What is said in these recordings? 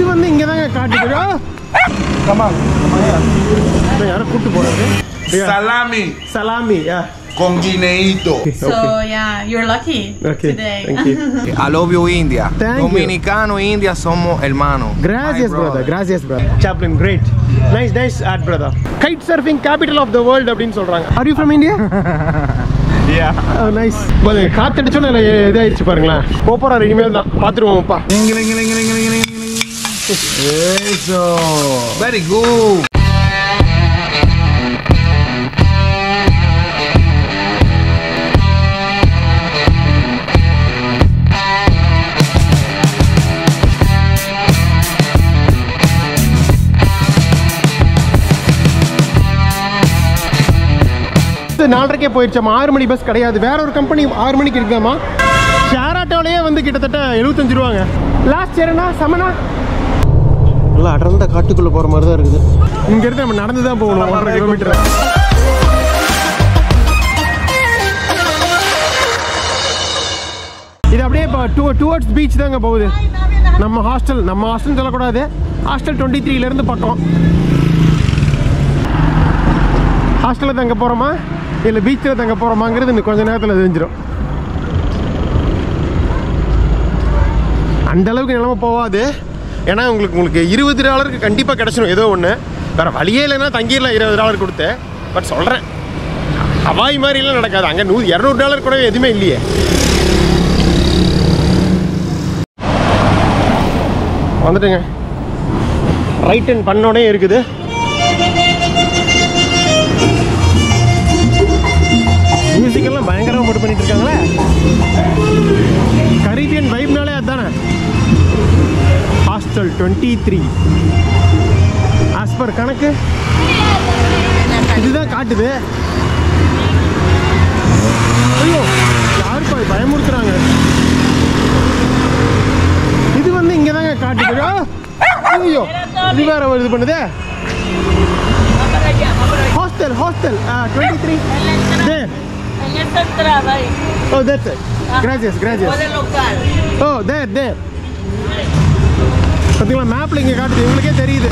இது வந்து இங்கே தாங்க காட்டுது கமான் யாரும் கூட்டு போகிறது Salami salami yeah con guineíto. So yeah, you're lucky Okay, today. thank you. I love you, India. Thank you. Dominicano e India somos hermanos. Gracias, My brother. Gracias, brother. Chaplin, great. Nice, nice art, brother. Kite surfing capital of the world அப்படின்னு சொல்றாங்க. Are you from India? Yeah. Oh, nice. பாருங்க, காத்தடிச்சோன்னு இல்லை இதாயிடுச்சு பாருங்களேன். போறாரு இனிமேல் தான் பார்த்துருவோம்ப்பா. Eso. Very good. நாலரைக்கே போயிடுச்சாமா ஆறு மணி பஸ் கிடையாது. வேற ஒரு கம்பெனி ஆறு மணிக்கு இருக்குதாமா ஷேர் ஆட்டோலயே வந்து கிட்டத்தட்ட எழுபத்தஞ்சு ரூபாங்க. லாஸ்ட் சேரனா சமனா நல்லா அடர்ந்த காட்டுக்குள்ள போற மாதிரி தான் இருக்குது. இங்க இருந்து நம்ம நடந்து தான் போகணும் ஒன்றரை கிலோமீட்டர் இது அப்படியே இப்போ டூ டுவர்ட்ஸ் பீச் தாங்க போகுது. நம்ம ஹாஸ்டல் நம்ம ஹாஸ்டல் சொல்லக்கூடாது. ஹாஸ்டல் டுவெண்ட்டி த்ரீலேருந்து பக்கம். ஹாஸ்டலில் தங்க போகிறோமா இல்லை பீச்சில் தங்க போகிறோமாங்கிறது இன்னும் கொஞ்ச நேரத்தில் தெரிஞ்சிடும் அந்த அளவுக்கு நிலமை போகாது. ஏன்னா உங்களுக்கு உங்களுக்கு இருபது டாலருக்கு கண்டிப்பாக கிடச்சிடும் ஏதோ ஒன்று வேறு வழியே இல்லைன்னா தங்கிடலாம் இருபது டாலர் கொடுத்து. பட் சொல்கிறேன் ஹவாய் மாதிரிலாம் நடக்காது. அங்கே நூ இரநூறு டாலர் கூட எதுவுமே இல்லையே. வந்துட்டுங்க. ரைட் அண்ட் பண்ணோடனே இருக்குது. 23 ஆஸ் பர் கணக்கு இதுதான் காட்டுது ஐயோ யாருப்பா பயமுறுத்துறாங்க இது வந்து இங்கே தாங்க காட்டுது ஐயோ இது வேற இது பண்ணுது hostel hostel twenty three Oh, that's it. Gracias, gracias. Oh, there, there. பார்த்தீங்களா மேப்பில் இங்கே காட்டுது. இவங்களுக்கே தெரியுது.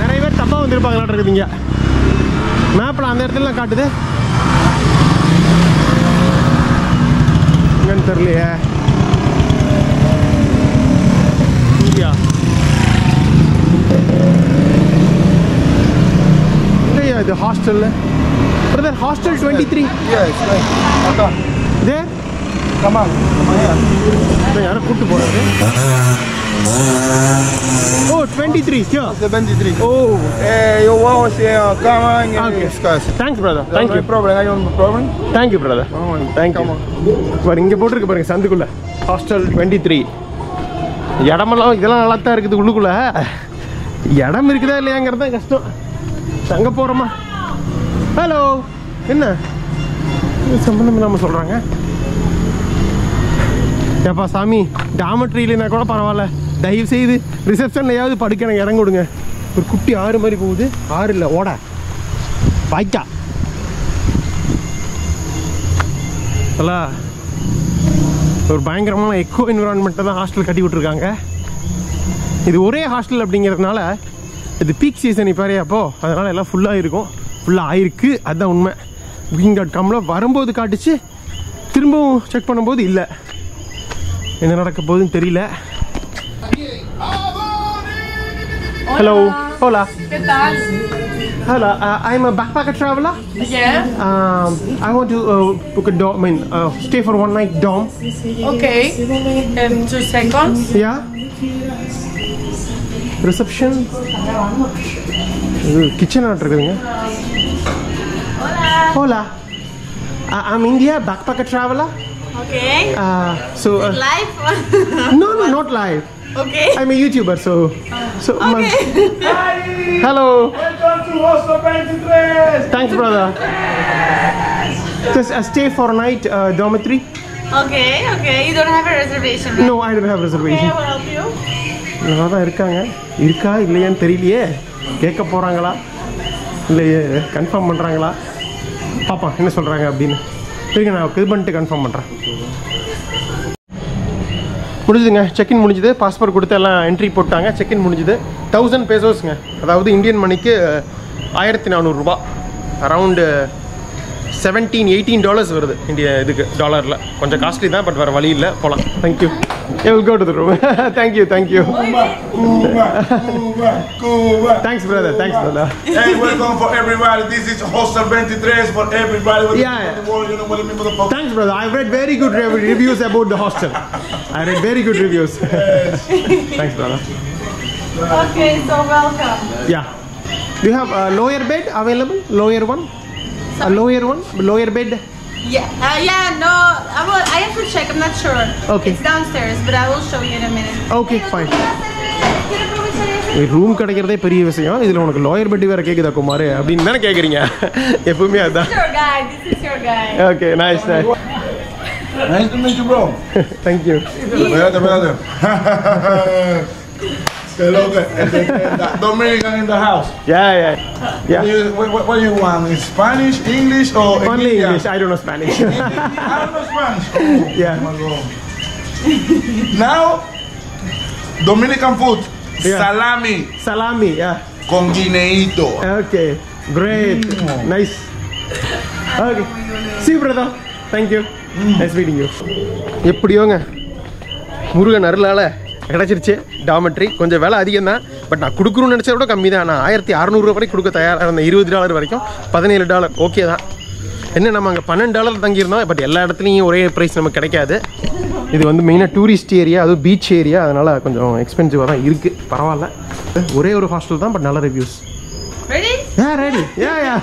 நிறைய பேர் தப்பாக வந்திருப்பாங்களாட்டு இருக்குது இங்கே மேப்பில் அந்த இடத்துலலாம் காட்டுது. எங்கன்னு தெரியலையே. இங்கேயா? இல்லையா இது ஹாஸ்டலில் brother hostel twenty three Yes, right. Acá. There Come on. Come on. here. இதை யாரோ கூப்பிட்டு போகிறது ஓ டுவெண்ட்டி த்ரீ கியோ The 23. Oh Eh, yo voy a hacer cama en Okay. el escaso. Thanks brother Thank thank you you. problem. Hay un problem? Thank you brother Oh, thank you come on. பாரு இங்கே போட்டிருக்கு பாருங்க சந்துக்குள்ள hostel twenty three இடமெல்லாம் இதெல்லாம் நல்லா தான் இருக்குது உள்ளுக்குள்ள இடம் இருக்குதா இல்லையாங்கிறது தான் கஷ்டம் தங்க போகிறோமா ஹலோ என்ன சம்பந்தம் இல்லாமல் சொல்கிறாங்க ஏப்பா சாமி டாமட்ரி இல்லைன்னா கூட பரவாயில்ல தயவு செய்து ரிசப்ஷன்லையாவது படுக்க எனக்கு இடம் கொடுங்க ஒரு குட்டி ஆறு மாதிரி போகுது. ஆறு இல்லை ஓட. வாய்க்கா. அல்ல ஒரு பயங்கரமான எக்கோ என்விரான்மெண்ட்டை தான் ஹாஸ்டல் கட்டி விட்ருக்காங்க இது ஒரே ஹாஸ்டல் அப்படிங்கிறதுனால இது பீக் சீசன் இப்போ அப்போ. அதனால் எல்லாம் ஃபுல்லாக இருக்கும். ஃபுல்லாக ஆயிருக்கு. அதுதான் உண்மை. புக்கிங் டாட் காமில் வரும்போது காட்டுச்சு. திரும்பவும் செக் பண்ணும்போது இல்லை. என்ன நடக்க போகுதுன்னு தெரியல. Hello Hola ¿Qué tal? Hello I am a backpacker ட்ராவலா Yeah. Um, I want to uh, book a dorm. I mean, uh, stay for one night dorm. Okay. In two seconds. Yeah. Reception. இது kitchen add இருக்குதுங்க ஹோலா I'm India backpacker traveler. Okay. Uh, so uh, Live. no, no, not live. Okay. I'm a YouTuber, so so. my- Hello. Welcome to Hostel 23. Thanks, brother. Just uh, stay for a night uh, dormitory. Okay. Okay. You don't have a reservation. Right? No, I don't have Okay, reservation. I will help you. நல்லா தான் இருக்காங்க இருக்கா இல்லையான்னு தெரியலையே கேட்க போகிறாங்களா இல்லை confirm பண்ணுறாங்களா பார்ப்போம் என்ன சொல்கிறாங்க அப்படின்னு இருங்க நான் இது பண்ணிட்டு கன்ஃபார்ம் பண்ணுறேன் முடிஞ்சுதுங்க செக்இன் முடிஞ்சுது. பாஸ்போர்ட் கொடுத்து எல்லாம் என்ட்ரி போட்டாங்க. செக்இன் முடிஞ்சுது. தௌசண்ட் பேசோஸுங்க அதாவது இந்தியன் மணிக்கு ஆயிரத்தி நானூறுரூபா அரவுண்டு செவன்டீன் எயிட்டீன் டாலர்ஸ் வருது இந்திய இதுக்கு டாலரில் கொஞ்சம் காஸ்ட்லி தான் பட் வேறு வழி இல்லை போகலாம் thank you will go to the room thank you thank you Cuba, Cuba, Cuba. Thanks brother thanks brother Hey, welcome for everybody. This is Hostel 23 for everybody. What Yeah, the, yeah. the world, you know what I mean, motherfucker? Thanks, brother. I've read very good rev- reviews about the hostel. I read very good reviews. Thanks, brother. Okay, so welcome. Yeah. Do you have a lower bed available? Lower one? A lower one? Lower bed? Yeah, uh, yeah, no, I will. I have to check. I'm not sure. Okay. It's downstairs, but I will show you in a minute. Okay, fine. Quiero aprovechar eso. Room கிடைக்கிறதே பெரிய விஷயம் இதில் உனக்கு lower bed வேற கேட்குதா குமார் அப்படின்னு தானே கேட்குறீங்க எப்பவுமே அதான் This is your guy. This is your guy. Okay nice nice Nice to meet you, bro. Thank you Espérate, espérate. Que lo que, este, este, Dominican in the house. Yeah yeah yeah What, do you, what, what, do you want? In Spanish, English, or only English? I don't know Spanish I don't know Spanish. Oh, Yeah. my God. now, Dominican food. Yeah. Salami salami yeah con guineíto. Okay great nice okay C brother thank you nice meeting you எப்படியோங்க முருகன் அருளால் கிடச்சிருச்சு டாமெட்ரி கொஞ்சம் விலை அதிகம் தான் but நான் கொடுக்கணும்னு நினச்சத விட கம்மி தான் நான் ஆயிரத்தி அறநூறுவா வரைக்கும் கொடுக்க தயாராக இருந்தேன் இருபது டாலர் வரைக்கும் பதினேழு டாலர் ஓகே தான் என்ன நம்ம அங்கே பன்னெண்டு டாலர் தங்கியிருந்தோம் பட் எல்லா இடத்துலையும் ஒரே ப்ரைஸ் நமக்கு கிடைக்காது இது வந்து மெயினாக டூரிஸ்ட் ஏரியா அதுவும் பீச் ஏரியா அதனால் கொஞ்சம் எக்ஸ்பென்சிவாக தான் இருக்குது பரவாயில்ல ஒரே ஒரு ஹாஸ்டல் தான் பட் நல்ல reviews? Yeah, ready. Yeah, yeah.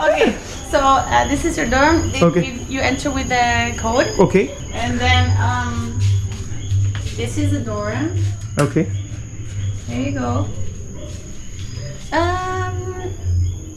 Okay. So uh, this is your dorm. If Okay. You, you enter with the code, okay. and then um, this is dorm. Okay. There you go. Um,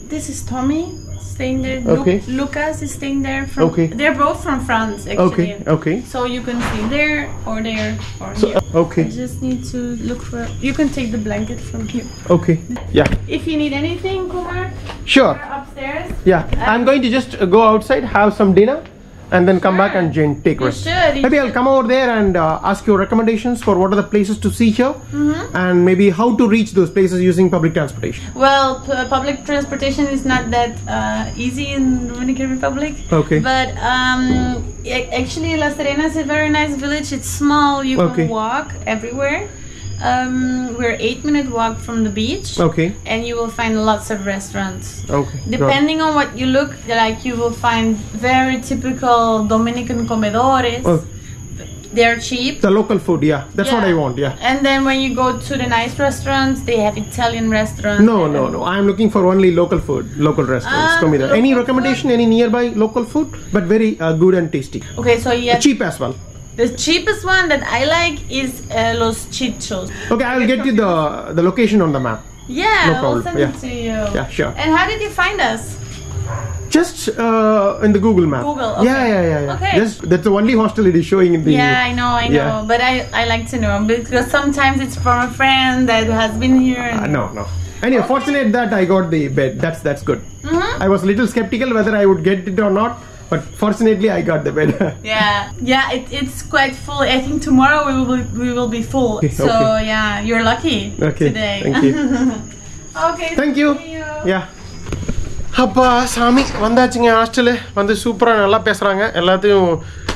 this is Tommy staying there. Lu- Okay. Lucas is staying there from. Okay. They're both from France, actually. Okay. Okay. So you can stay there or there or So, here. uh, okay. I just need to look for. You can take the blanket from here. Okay. Yeah. If you need anything, Kumar, Sure. upstairs. Yeah. I'm going to just uh, go outside, have some dinner, and then come back and jan- take You rest. should, Maybe I'll come over there and uh, ask your recommendations for what are the places to see here, and maybe how to reach those places using public transportation. Well, p- public transportation is not that uh, easy in Dominican Republic. Okay. But um, actually, La Serena is a very nice village. It's small. You Okay. can walk everywhere. Um, we're eight minute walk from the beach. Okay. And you will find lots of restaurants. Okay. Depending on what you look like, you will find very typical Dominican comedores. Oh. They're cheap. The local food. Yeah. That's what I want. Yeah. And then when you go to the nice restaurants, they have Italian restaurants. No, no, no. I'm looking for only local food, local restaurants. Come here. Any local recommendation? Any nearby local food, but very uh, good and tasty. Okay, so yeah, Cheap as well. The cheapest one that I like is uh, Los Chichos. Okay, I'll get you the the location on the map. Yeah, No I'll problem, send yeah. it to you. Yeah, sure. And how did you find us? Just uh, in the Google map. Google, Yeah, okay. yeah, yeah, yeah. Okay. Just that's the only hostel it is showing in the. Yeah, I know, I know, Yeah. but I, I like to know because sometimes it's from a friend that has been here. Uh, no, no. Anyway, fortunate that I got the bed. That's that's good. Mhm. I was a little skeptical whether I would get it or not, but fortunately I got the bed. Yeah, yeah, it, it's quite full. I think tomorrow we will be, we will be full. Okay, so okay. yeah, you're lucky Okay, today. thank you. okay. Thank you. you. Yeah அப்பா சாமி வந்தாச்சுங்க hostel வந்து சூப்பராக நல்லா பேசுகிறாங்க எல்லாத்தையும்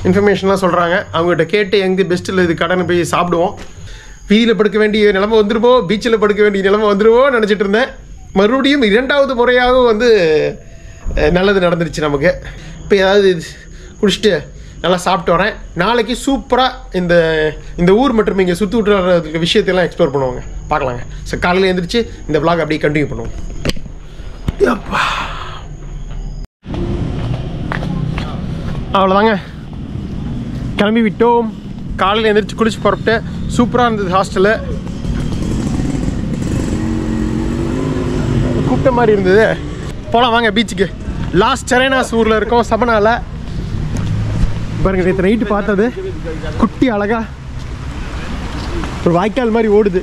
இன்ஃபர்மேஷன்லாம் சொல்கிறாங்க அவங்ககிட்ட கேட்டு எங்கே பெஸ்ட்டில் இது கடன் போய் சாப்பிடுவோம் வீதியில் படுக்க வேண்டிய நிலைமை வந்துருமோ பீச்சில் படுக்க வேண்டிய நிலைமை வந்துருமோ நினச்சிட்டு இருந்தேன் மறுபடியும் இரண்டாவது முறையாகவும் வந்து நல்லது நடந்துருச்சு நமக்கு இப்போ ஏதாவது இது குடிச்சிட்டு நல்லா சாப்பிட்டு வரேன். நாளைக்கு சூப்பராக இந்த இந்த ஊர் மற்றும் இங்கே சுற்றி விட்டுற விஷயத்தையெல்லாம் எக்ஸ்ப்ளோர் பண்ணுவாங்க. பார்க்கலாங்க. ஸோ காலையில் எழுந்திரிச்சு இந்த விளாக் அப்படியே கண்டினியூ பண்ணுவோம். அப்பா அவ்வளோதாங்க கிளம்பி விட்டோம். காலையில் எழுந்திரிச்சு குளிச்சு புறப்பட்டு சூப்பராக இருந்தது ஹாஸ்டலில் கூப்பிட்ட மாதிரி இருந்தது. போகலாம் வாங்க பீச்சுக்கு லாஸ்ட் செரேனாஸ் ஊரில் இருக்கோம் சபனால பாருங்க நேற்று நைட்டு பார்த்தது குட்டி அழகா ஒரு வாய்க்கால் மாதிரி ஓடுது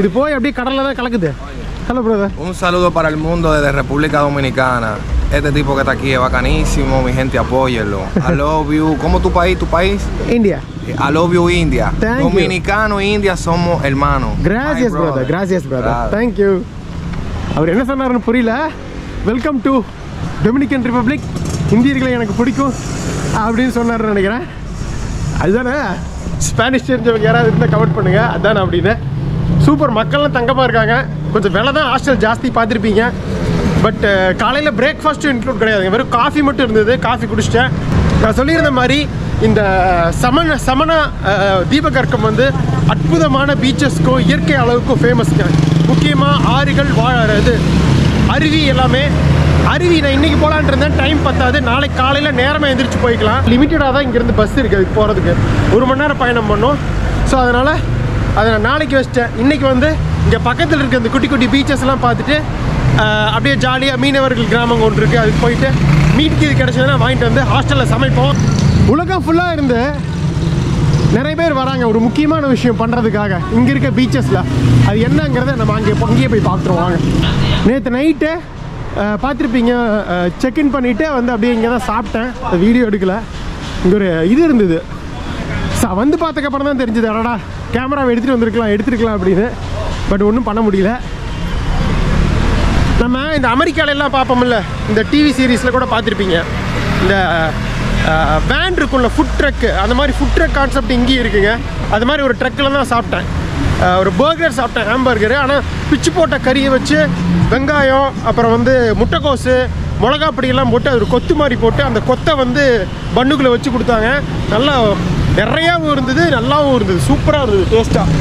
இது போய் அப்படியே கடலில் தான் கலக்குது hello brother Un saludo para el mundo desde República Dominicana. este tipo que está aquí es bacanísimo, mi gente, apóyenlo. I love you. ¿Cómo tu país? ¿Tu país? India I love you, India. Thank you. Dominicano e India somos hermanos. கிராசியஸ் My brother கிராசியஸ் brother Brother. Thank you அவர் என்ன சொன்னாருன்னு புரியல welcome to Dominican republic இந்தியர்களை எனக்கு பிடிக்கும் அப்படின்னு சொன்னாருன்னு நினைக்கிறேன். அதுதானே? ஸ்பானிஷ் தெரிஞ்சவங்க யாராவது இருந்தால் கமெண்ட் பண்ணுங்க. அதானே அப்படின்னு. சூப்பர் மக்கள்லாம் தங்கமாக இருக்காங்க கொஞ்சம் விலை தான் ஹாஸ்டல் ஜாஸ்தி பார்த்துருப்பீங்க. பட் காலையில் பிரேக்ஃபாஸ்ட்டும் இன்க்ளூட் கிடையாதுங்க. வெறும் காஃபி மட்டும் இருந்தது. காஃபி குடிச்சிட்டேன். நான் சொல்லியிருந்த மாதிரி இந்த சமண சமண தீபகற்கம் வந்து அற்புதமான பீச்சஸ்க்கும் இயற்கை அளவுக்கும் ஃபேமஸ்ங்க முக்கியமாக ஆறுகள் வாழ இது அருவி எல்லாமே அருவி நான் இன்னைக்கு போகலான் இருந்தேன். டைம் பத்தாது. நாளைக்கு காலையில் நேரமாக எந்திரிச்சு போய்க்கலாம். லிமிட்டடாக தான் இங்கேருந்து பஸ் இருக்குது அதுக்கு போகிறதுக்கு ஒரு மணி நேரம் பயணம் பண்ணோம். ஸோ அதனால் அதை நான் நாளைக்கு வச்சிட்டேன். இன்றைக்கி வந்து இங்கே பக்கத்தில் இருக்க இந்த குட்டி குட்டி பீச்சஸ்லாம் பார்த்துட்டு அப்படியே ஜாலியாக மீனவர்கள் கிராமம் ஒன்று இருக்குது அதுக்கு போயிட்டு மீட் இது கிடச்சதுன்னா வாங்கிட்டு வந்து ஹாஸ்டலில் சமைப்போம். உலகம் ஃபுல்லாக இருந்து நிறைய பேர் வராங்க. ஒரு முக்கியமான விஷயம் பண்ணுறதுக்காக இங்கே இருக்க பீச்சஸில் அது என்னங்கிறத நம்ம அங்கே அங்கேயே போய் பார்த்துருவோம் வாங்க. நேற்று நைட்டு பார்த்துருப்பீங்க. செக்இன் பண்ணிவிட்டு வந்து அப்படியே இங்கே தான் சாப்பிட்டேன் வீடியோ எடுக்கல. இங்கே ஒரு இது இருந்தது. சா வந்து பார்த்ததுக்கப்புறம் தான் தெரிஞ்சது. அடடா கேமராவை எடுத்துகிட்டு வந்திருக்கலாம் எடுத்துருக்கலாம் அப்படின்னு. பட் ஒன்றும் பண்ண முடியல. நம்ம இந்த அமெரிக்காலெல்லாம் பார்ப்போம்ல. இந்த டிவி சீரீஸில் கூட பார்த்துருப்பீங்க. இந்த வேன் இருக்கும்ல ஃபுட் ட்ரக்கு அந்த மாதிரி ஃபுட் ட்ரக் கான்செப்ட் இங்கேயும் இருக்குங்க. அது மாதிரி ஒரு ட்ரக்கில் தான் சாப்பிட்டேன். ஒரு பர்கர் சாப்பிட்டேன் ஹேம்பர்கரு ஆனால் பிச்சு போட்ட கறியை வச்சு வெங்காயம் அப்புறம் வந்து முட்டைக்கோசு மிளகா பொடியெல்லாம் போட்டு அது ஒரு கொத்து மாதிரி போட்டு அந்த கொத்தை வந்து பண்ணுக்குள்ளே வச்சு கொடுத்தாங்க. நல்லா நிறையாவும் இருந்தது நல்லாவும் இருந்தது சூப்பராக இருந்தது டேஸ்ட்டாக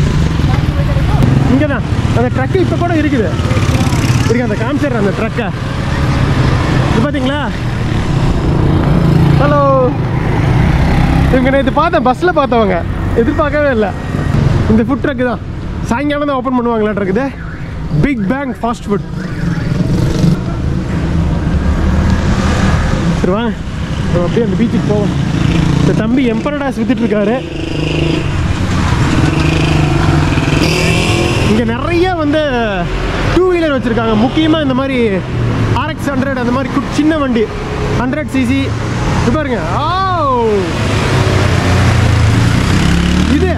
இங்கே தான் அந்த ட்ரக்கு இப்போ கூட இருக்குது. இருக்கு அந்த காமிச்சிடுறேன் அந்த ட்ரக்கை இது பார்த்தீங்களா ஹலோ இவங்க நேற்று பார்த்தேன் பஸ்ஸில் பார்த்தவங்க. எதிர்பார்க்கவே இல்லை. இந்த ஃபுட் ட்ரக்கு தான். சாயங்காலம் தான் ஓப்பன் பண்ணுவாங்களா இருக்குது. பிக் பேங் ஃபாஸ்ட் ஃபுட் சரி வாங்க. அப்படியே அந்த பீச்சுக்கு போவோம். இந்த தம்பி எம்பரடாஸ் வித்துட்டு இருக்காரு இங்கே நிறைய வந்து டூ வீலர் வச்சுருக்காங்க. முக்கியமாக இந்த மாதிரி ஆர்எக்ஸ் ஹண்ட்ரட் அந்த மாதிரி குட் சின்ன வண்டி. ஹண்ட்ரட் சிசி இது பாருங்க. ஆ இது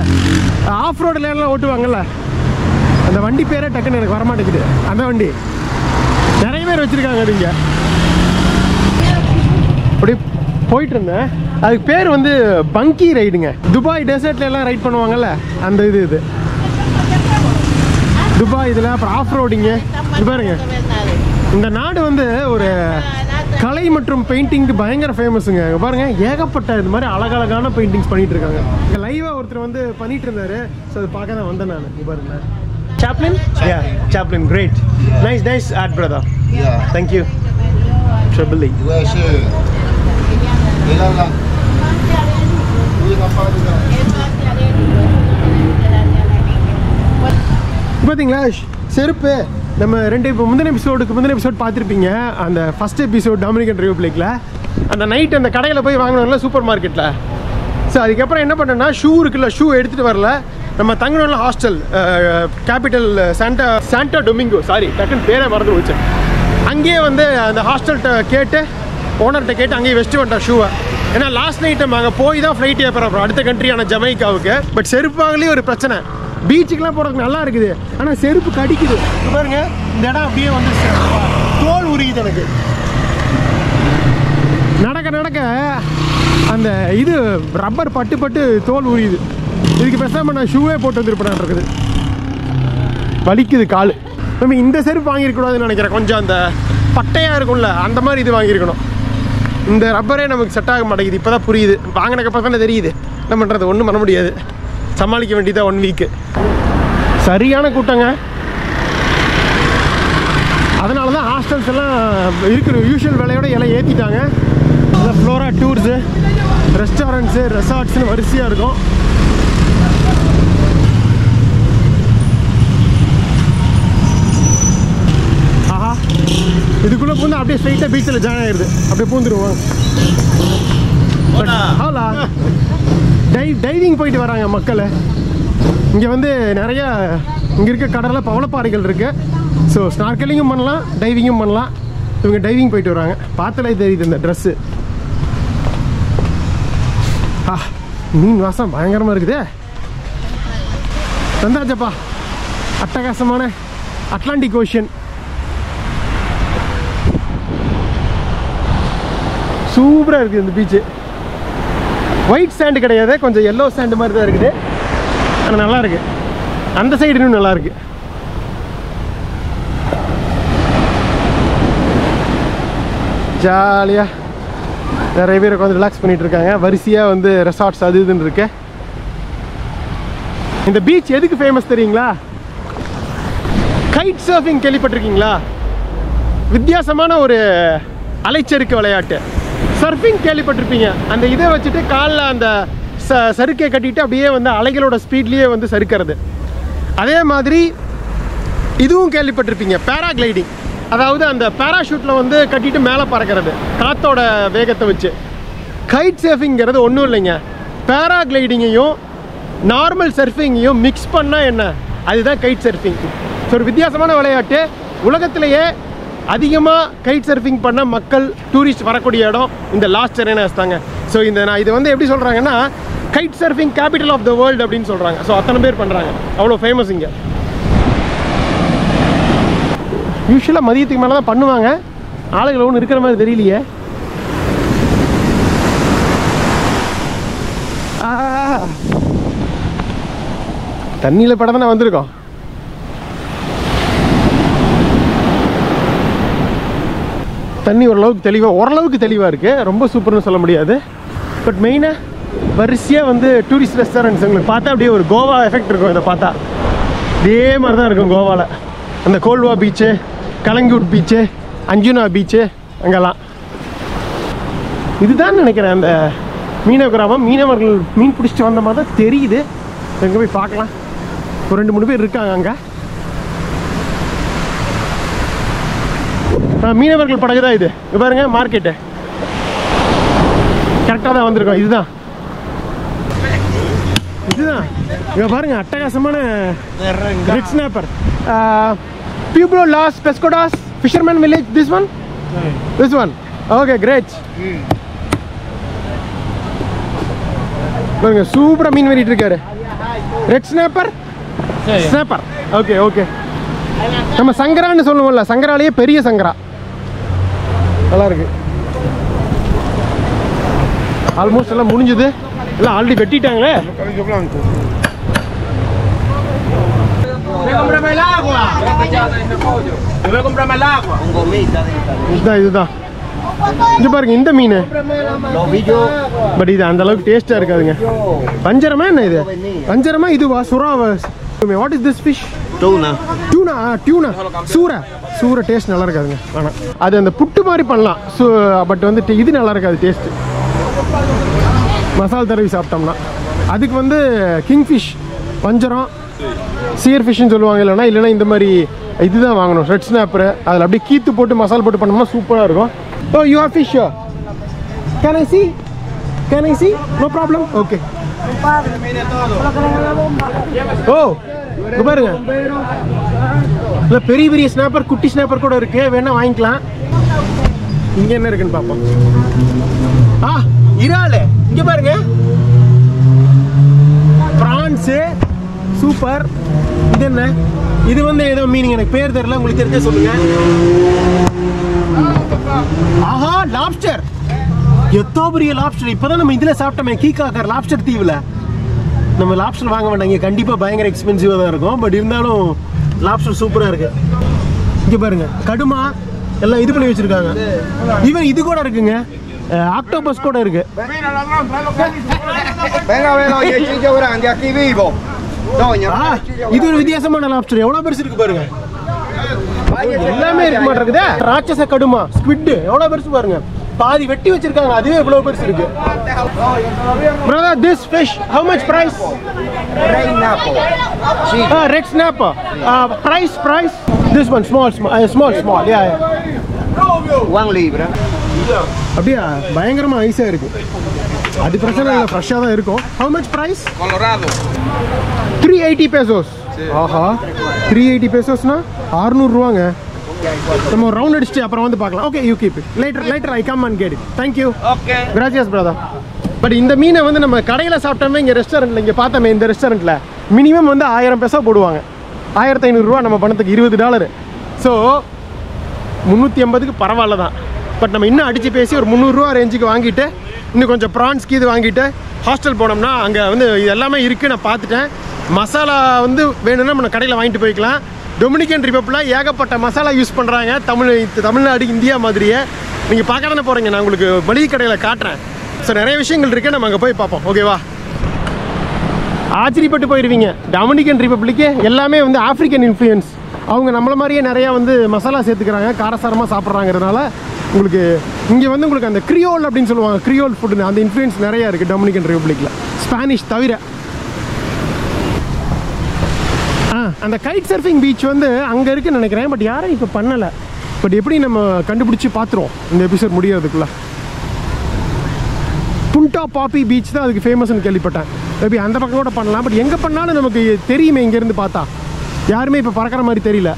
ஆஃப் ரோடு எல்லாம் ஓட்டுவாங்கல்ல? அந்த வண்டி பேரே டக்குன்னு எனக்கு வரமாட்டேங்குது. அந்த வண்டி. நிறைய பேர் வச்சுருக்காங்க அது இங்கே. அப்படி போயிட்டு இருந்தேன் அதுக்கு பேர் வந்து பங்கி ரைடுங்க. துபாய் டெசர்ட்ல எல்லாம் ரைட் பண்ணுவாங்கல்ல? அந்த இது இது. துபாய் இதில் அப்புறம் ஆஃப் ரோடிங்கு இது பாருங்க. இந்த நாடு வந்து ஒரு கலை மற்றும் பெயிண்டிங்க்கு பயங்கர ஃபேமஸுங்க இங்க பாருங்க ஏகப்பட்ட இது மாதிரி அழகழகான பெயிண்டிங்ஸ் பண்ணிட்டு இருக்காங்க இங்க லைவா ஒருத்தர் வந்து பண்ணிட்டு இருந்தாரு ஸோ அது பார்க்க தான் vந்தேன் நான். இங்க பாருங்க. சாப்ளின் யா சாப்ளின் கிரேட் நைஸ் நைஸ் ஆட் Yeah. Thank you triple? பார்த்தீங்களா செருப்பு. நம்ம ரெண்டு இப்போ முந்தின எபிசோடுக்கு முந்தின எபிசோட் பார்த்துருப்பீங்க. அந்த ஃபஸ்ட் எபிசோட் டாமினிகன் ரிவ்யூ பிளேக்கில் அந்த நைட் அந்த கடையில் போய் வாங்கினோம்ல சூப்பர் மார்க்கெட்டில் ஸோ அதுக்கப்புறம் என்ன பண்ணேன்னா ஷூ இருக்குல்ல ஷூ எடுத்துகிட்டு வரல. நம்ம தங்கணும்ல hostel capital Santa Santa Domingo sorry டக்குன்னு பேரே மறந்து போச்சு. அங்கேயே வந்து அந்த ஹாஸ்டல்கிட்ட கேட்டு ஓனர்கிட்ட கேட்டு அங்கேயே வச்சுட்டு வந்துட்டோம் ஷூவை ஏன்னா லாஸ்ட் நைட் நம்ம அங்கே போய் தான் ஃப்ளைட் ஏற்றுறோம் அடுத்த கண்ட்ரியான ஜமைக்காவுக்கு. பட் செருப்பாங்களே ஒரு பிரச்சனை. பீச்சுக்கெலாம் போகிறதுக்கு நல்லா இருக்குது. ஆனால் செருப்பு கடிக்குது. பாருங்க இந்த இடம் அப்படியே வந்து செ- தோல் உரியுது எனக்கு. நடக்க நடக்க அந்த இது ரப்பர் பட்டு பட்டு தோல் உரியுது. இதுக்கு பேசாமல் நான் ஷூவே போட்டு வந்துருப்பேன் இருக்குது. வலிக்குது கால். நம்ம இந்த செருப்பு வாங்கியிருக்கூடாதுன்னு நினைக்கிறேன். கொஞ்சம் அந்த பட்டையாக இருக்கும்ல அந்த மாதிரி இது வாங்கியிருக்கணும். இந்த ரப்பரே நமக்கு செட் ஆக மாட்டேங்குது. இப்போ தான் புரியுது. வாங்கினக்கப்புறம் தானே தெரியுது. என்ன பண்ணுறது ஒன்றும் பண்ண முடியாது. சமாளிக்க வேண்டியதாக ஒன் வீக்கு சரியான கூட்டங்க. அதனால தான் ஹாஸ்டல்ஸ் எல்லாம் இருக்கிற யூஷுவல் விலையோட எல்லாம் ஏற்றிட்டாங்க ஃப்ளோரா டூர்ஸு ரெஸ்டாரண்ட்ஸு ரெசார்ட்ஸ்னு வரிசையாக இருக்கும். ஆஹா. இதுக்குள்ளே பூந்து அப்படியே ஸ்ட்ரைட்டாக பீச்சில் ஜாயின் ஆயிடுது அப்படியே பூந்துருவோம். ஹலோ டை டைவிங் போயிட்டு வராங்க மக்களை. இங்கே வந்து நிறையா இங்கே இருக்க கடலில் பவளப்பாறைகள் இருக்குது ஸோ ஸ்னார்க்கலிங்கும் பண்ணலாம் டைவிங்கும் பண்ணலாம். இவங்க டைவிங் போயிட்டு வராங்க. பார்த்தாலே தெரியுது இந்த ட்ரெஸ்ஸு ஆ மீன் வாசம் பயங்கரமாக இருக்குதே. வந்தாச்சப்பா அட்டகாசமான அட்லாண்டிக் ஓஷன் சூப்பராக இருக்குது இந்த பீச்சு ஒயிட் சாண்டு கிடையாது கொஞ்சம் எல்லோ சாண்டு மாதிரி தான் இருக்குது. ஆனால் நல்லாயிருக்கு அந்த சைடு இன்னும் நல்லா ஜாலியாக நிறைய பேர் உட்காந்து ரிலாக்ஸ் பண்ணிகிட்டு இருக்காங்க. வரிசையாக வந்து ரெசார்ட்ஸ் அது இதுன்னு இருக்கு. இந்த பீச் எதுக்கு ஃபேமஸ் தெரியுங்களா? கைட் சர்ஃபிங் கேள்விப்பட்டிருக்கீங்களா? வித்தியாசமான ஒரு அலைச்சறுக்கு விளையாட்டு. சர்ஃபிங் கேள்விப்பட்டிருப்பீங்க. அந்த இதை வச்சுட்டு காலில் அந்த ச சறுக்கை கட்டிட்டு அப்படியே வந்து அலைகளோட ஸ்பீட்லேயே வந்து சறுக்கிறது. அதே மாதிரி இதுவும் கேள்விப்பட்டிருப்பீங்க பேராகிளைடிங் அதாவது அந்த பேராஷூட்டில் வந்து கட்டிட்டு மேலே பறக்கிறது காத்தோட வேகத்தை வச்சு. கைட் சர்ஃபிங்கிறது ஒன்றும் இல்லைங்க. பேராகிளைடிங்கையும் நார்மல் சர்ஃபிங்கையும் மிக்ஸ் பண்ணால் என்ன? அதுதான் கைட் சர்ஃபிங் ஸோ ஒரு வித்தியாசமான விளையாட்டு. உலகத்திலேயே அதிகமாக கைட் சர்ஃபிங் பண்ண மக்கள் டூரிஸ்ட் வரக்கூடிய இடம் இந்த லாஸ்ட் செரேனாஸ் தாங்க. ஸோ இந்த நான் இது வந்து எப்படி சொல்கிறாங்கன்னா kite surfing capital of the world அப்படின்னு சொல்கிறாங்க ஸோ அத்தனை பேர் பண்ணுறாங்க அவ்வளோ ஃபேமஸ் இங்கே. யூஸ்வலாக மதியத்துக்கு மேலே தான் பண்ணுவாங்க. ஆளுகள் ஒன்றும் இருக்கிற மாதிரி தெரியலையே. தண்ணியில் படம் தானே வந்திருக்கோம். தண்ணி ஓரளவுக்கு தெளிவாக ஓரளவுக்கு தெளிவாக இருக்குது ரொம்ப சூப்பர்னு சொல்ல முடியாது. பட் மெயினாக வரிசையாக வந்து டூரிஸ்ட் ரெஸ்டாரண்ட்ஸ் உங்களுக்கு பார்த்தா அப்படியே ஒரு கோவா எஃபெக்ட் இருக்கும் இதை பார்த்தா. இதே மாதிரி தான் இருக்கும் கோவாவில் அந்த Colva beach Calangute beach Anjuna beach அங்கெல்லாம். இதுதான் நினைக்கிறேன் அந்த மீனவ கிராமம். மீனவர்கள் மீன் பிடிச்சிட்டு வந்த மாதிரி தான் தெரியுது. எங்கே போய் பார்க்கலாம். ஒரு ரெண்டு மூணு பேர் இருக்காங்க அங்கே. மீனவர்கள் படகு தான் இது. பாருங்க மார்க்கெட்டு கரெக்டாக தான் வந்திருக்கோம். இதுதான். இதுதான். இங்க பாருங்க அட்டகாசமான red snapper Pueblo Los Pescadores fisherman village this one this one okay great பாருங்க சூப்பரா மீன் வெட்டிட்டு இருக்காரு. Red snapper snapper okay okay நம்ம சங்கரான்னு சொல்லுவோம்ல சங்கராலேயே பெரிய சங்கரா. நல்லாருக்கு ஆல்மோஸ்ட் எல்லாம் முடிஞ்சுது. எல்லாம் ஆல்ரெடி வெட்டிட்டாங்களே. இதுதான் இதுதான். இங்க பாருங்க இந்த மீன். பட் இது அந்த அளவுக்கு டேஸ்டா இருக்காதுங்க. பஞ்சரமா என்ன இது? பஞ்சரமா இதுவா? சுறாவா? What is this fish Tuna. Tuna tuna சூரை சூரை டேஸ்ட் நல்லா இருக்காதுங்க. ஆனால் அது அந்த புட்டு மாதிரி பண்ணலாம். ஸோ பட் வந்து டி- இது நல்லா இருக்காது டேஸ்ட்டு மசால் தடவி சாப்பிட்டோம்னா. அதுக்கு வந்து கிங் ஃபிஷ் வஞ்சரம் சியர் ஃபிஷ்னு சொல்லுவாங்க இல்லைன்னா இல்லைன்னா இந்த மாதிரி இதுதான் வாங்கணும். ரெட் ஸ்னாப்பரு அதில் அப்படியே கீத்து போட்டு மசால் போட்டு பண்ணோம்னா சூப்பராக இருக்கும். ஓ you have fish can I see can I see no problem okay oh பாருங்க. இல்ல பெரிய பெரிய ஸ்னாப்பர் குட்டி ஸ்னாப்பர் கூட இருக்கு. வேணா வாங்கிக்கலாம். இங்க என்ன இருக்குன்னு பாப்போம் ஆ இறாலு. இங்க பாருங்க. பிரான்ஸ். சூப்பர். இது என்ன? இது வந்து ஏதோ மீனிங் எனக்கு பேர் தெரியல. உங்களுக்கு தெரிஞ்ச சொல்லுங்க. ஆஹா லாப்ஸ்டர் எத்தோ பெரிய லாப்ஸ்டர் இப்பதான் நம்ம இதுல சாப்பிட்டோமே. கீகாக்கர் லாப்ஸ்டர் தீவுல. நம்ம லாப்ஸ்டர் வாங்க இங்கே கண்டிப்பாக பயங்கர எக்ஸ்பென்சிவாக தான் இருக்கும். பட் இருந்தாலும் லாப்ஸ்டர் சூப்பராக இருக்கு. இங்கே பாருங்க. கடுமா எல்லாம் இது பண்ணி வச்சிருக்காங்க. ஈவன் இது கூட இருக்குங்க. ஆக்டோபஸ் கூட இருக்கு. இது ஒரு வித்தியாசமான லாப்ஸ்டர் எவ்வளோ பெருசு இருக்கு பாருங்க. எல்லாமே இருக்க மாட்டேங்குதே. ராட்சச கடுமா ஸ்குவிட் எவ்வளோ பெருசு பாருங்க. பாதி வெட்டி வச்சிருக்காங்க. அதுவே இவ்வளவு பெருசு இருக்கு. Brother this fish how much price. Red snap price price this one small small small yeah. அப்படியே? பயங்கரமா ஐஸா இருக்கு. அது பிரச்சனை இல்லை ஃப்ரெஷ்ஷாக தான் இருக்கும். How much price. Three eighty pesos Aha. Three eighty பேசோஸ்னா அறுநூறுவாங்க நம்ம ஒரு ரவுண்ட் அடிச்சுட்டு அப்புறம் வந்து பார்க்கலாம். Okay you keep lighter lighter I come and get thank you okay கிராச்சியஸ் brother but இந்த மீனை வந்து நம்ம கடையில் சாப்பிட்டோமே இங்கே ரெஸ்டாரண்ட்டில் இங்கே பார்த்தோமே இந்த ரெஸ்டாரண்ட்டில் மினிமம் வந்து ஆயிரம் பெசா போடுவாங்க. ஆயிரத்தி ஐநூறுரூவா நம்ம பணத்துக்கு இருபது டாலரு ஸோ முந்நூற்றி ஐம்பதுக்கு பரவாயில்ல தான். பட் நம்ம இன்னும் அடித்து பேசி ஒரு முந்நூறுரூவா ரேஞ்சுக்கு வாங்கிட்டு இன்னும் கொஞ்சம் ப்ரான்ஸ் கீது வாங்கிட்டு ஹாஸ்டல் போனோம்னா அங்கே வந்து இது எல்லாமே இருக்குது நான் பார்த்துட்டேன். மசாலா வந்து வேணும்னா நம்ம கடையில் வாங்கிட்டு போய்க்கலாம். டொமினிக்கன் ரிப்பப்பில் ஏகப்பட்ட மசாலா யூஸ் பண்ணுறாங்க தமிழ் தமிழ்நாடு இந்தியா மாதிரியே. நீங்கள் பார்க்க தானே போகிறீங்க நான் உங்களுக்கு மளிகை கடையில் காட்டுறேன். ஸோ நிறைய விஷயங்கள் இருக்குது நம்ம அங்கே போய் பார்ப்போம். ஓகேவா ஆச்சரியப்பட்டு போயிடுவீங்க டொமினிக்கன் ரிப்பப்ளிக்கு எல்லாமே வந்து ஆஃப்ரிக்கன் இன்ஃப்ளூயன்ஸ் அவங்க நம்மளை மாதிரியே நிறையா வந்து மசாலா சேர்த்துக்கிறாங்க. காரசாரமாக சாப்பிட்றாங்கிறதுனால உங்களுக்கு இங்கே வந்து உங்களுக்கு அந்த கிரியோல் அப்படின்னு சொல்லுவாங்க. கிரியோல் ஃபுட்டு அந்த இன்ஃப்ளூயன்ஸ் நிறையா இருக்குது டொமினிக்கன் ரிப்பப்ளிக்கில் ஸ்பானிஷ் தவிர ஆ அந்த கைட் சர்ஃபிங் பீச் வந்து அங்கே இருக்குன்னு நினைக்கிறேன் பட் யாரும் இப்போ பண்ணலை. பட் எப்படி நம்ம கண்டுபிடிச்சி பார்த்துருவோம் இந்த எபிசோட் முடியறதுக்குள்ள. புண்டா பாப்பி பீச் தான் அதுக்கு ஃபேமஸ்னு கேள்விப்பட்டேன். மேபி அந்த பக்கம் கூட பண்ணலாம் பட் எங்கே பண்ணாலும் நமக்கு தெரியுமே இங்கேருந்து பார்த்தா. யாருமே இப்போ பறக்கிற மாதிரி தெரியல.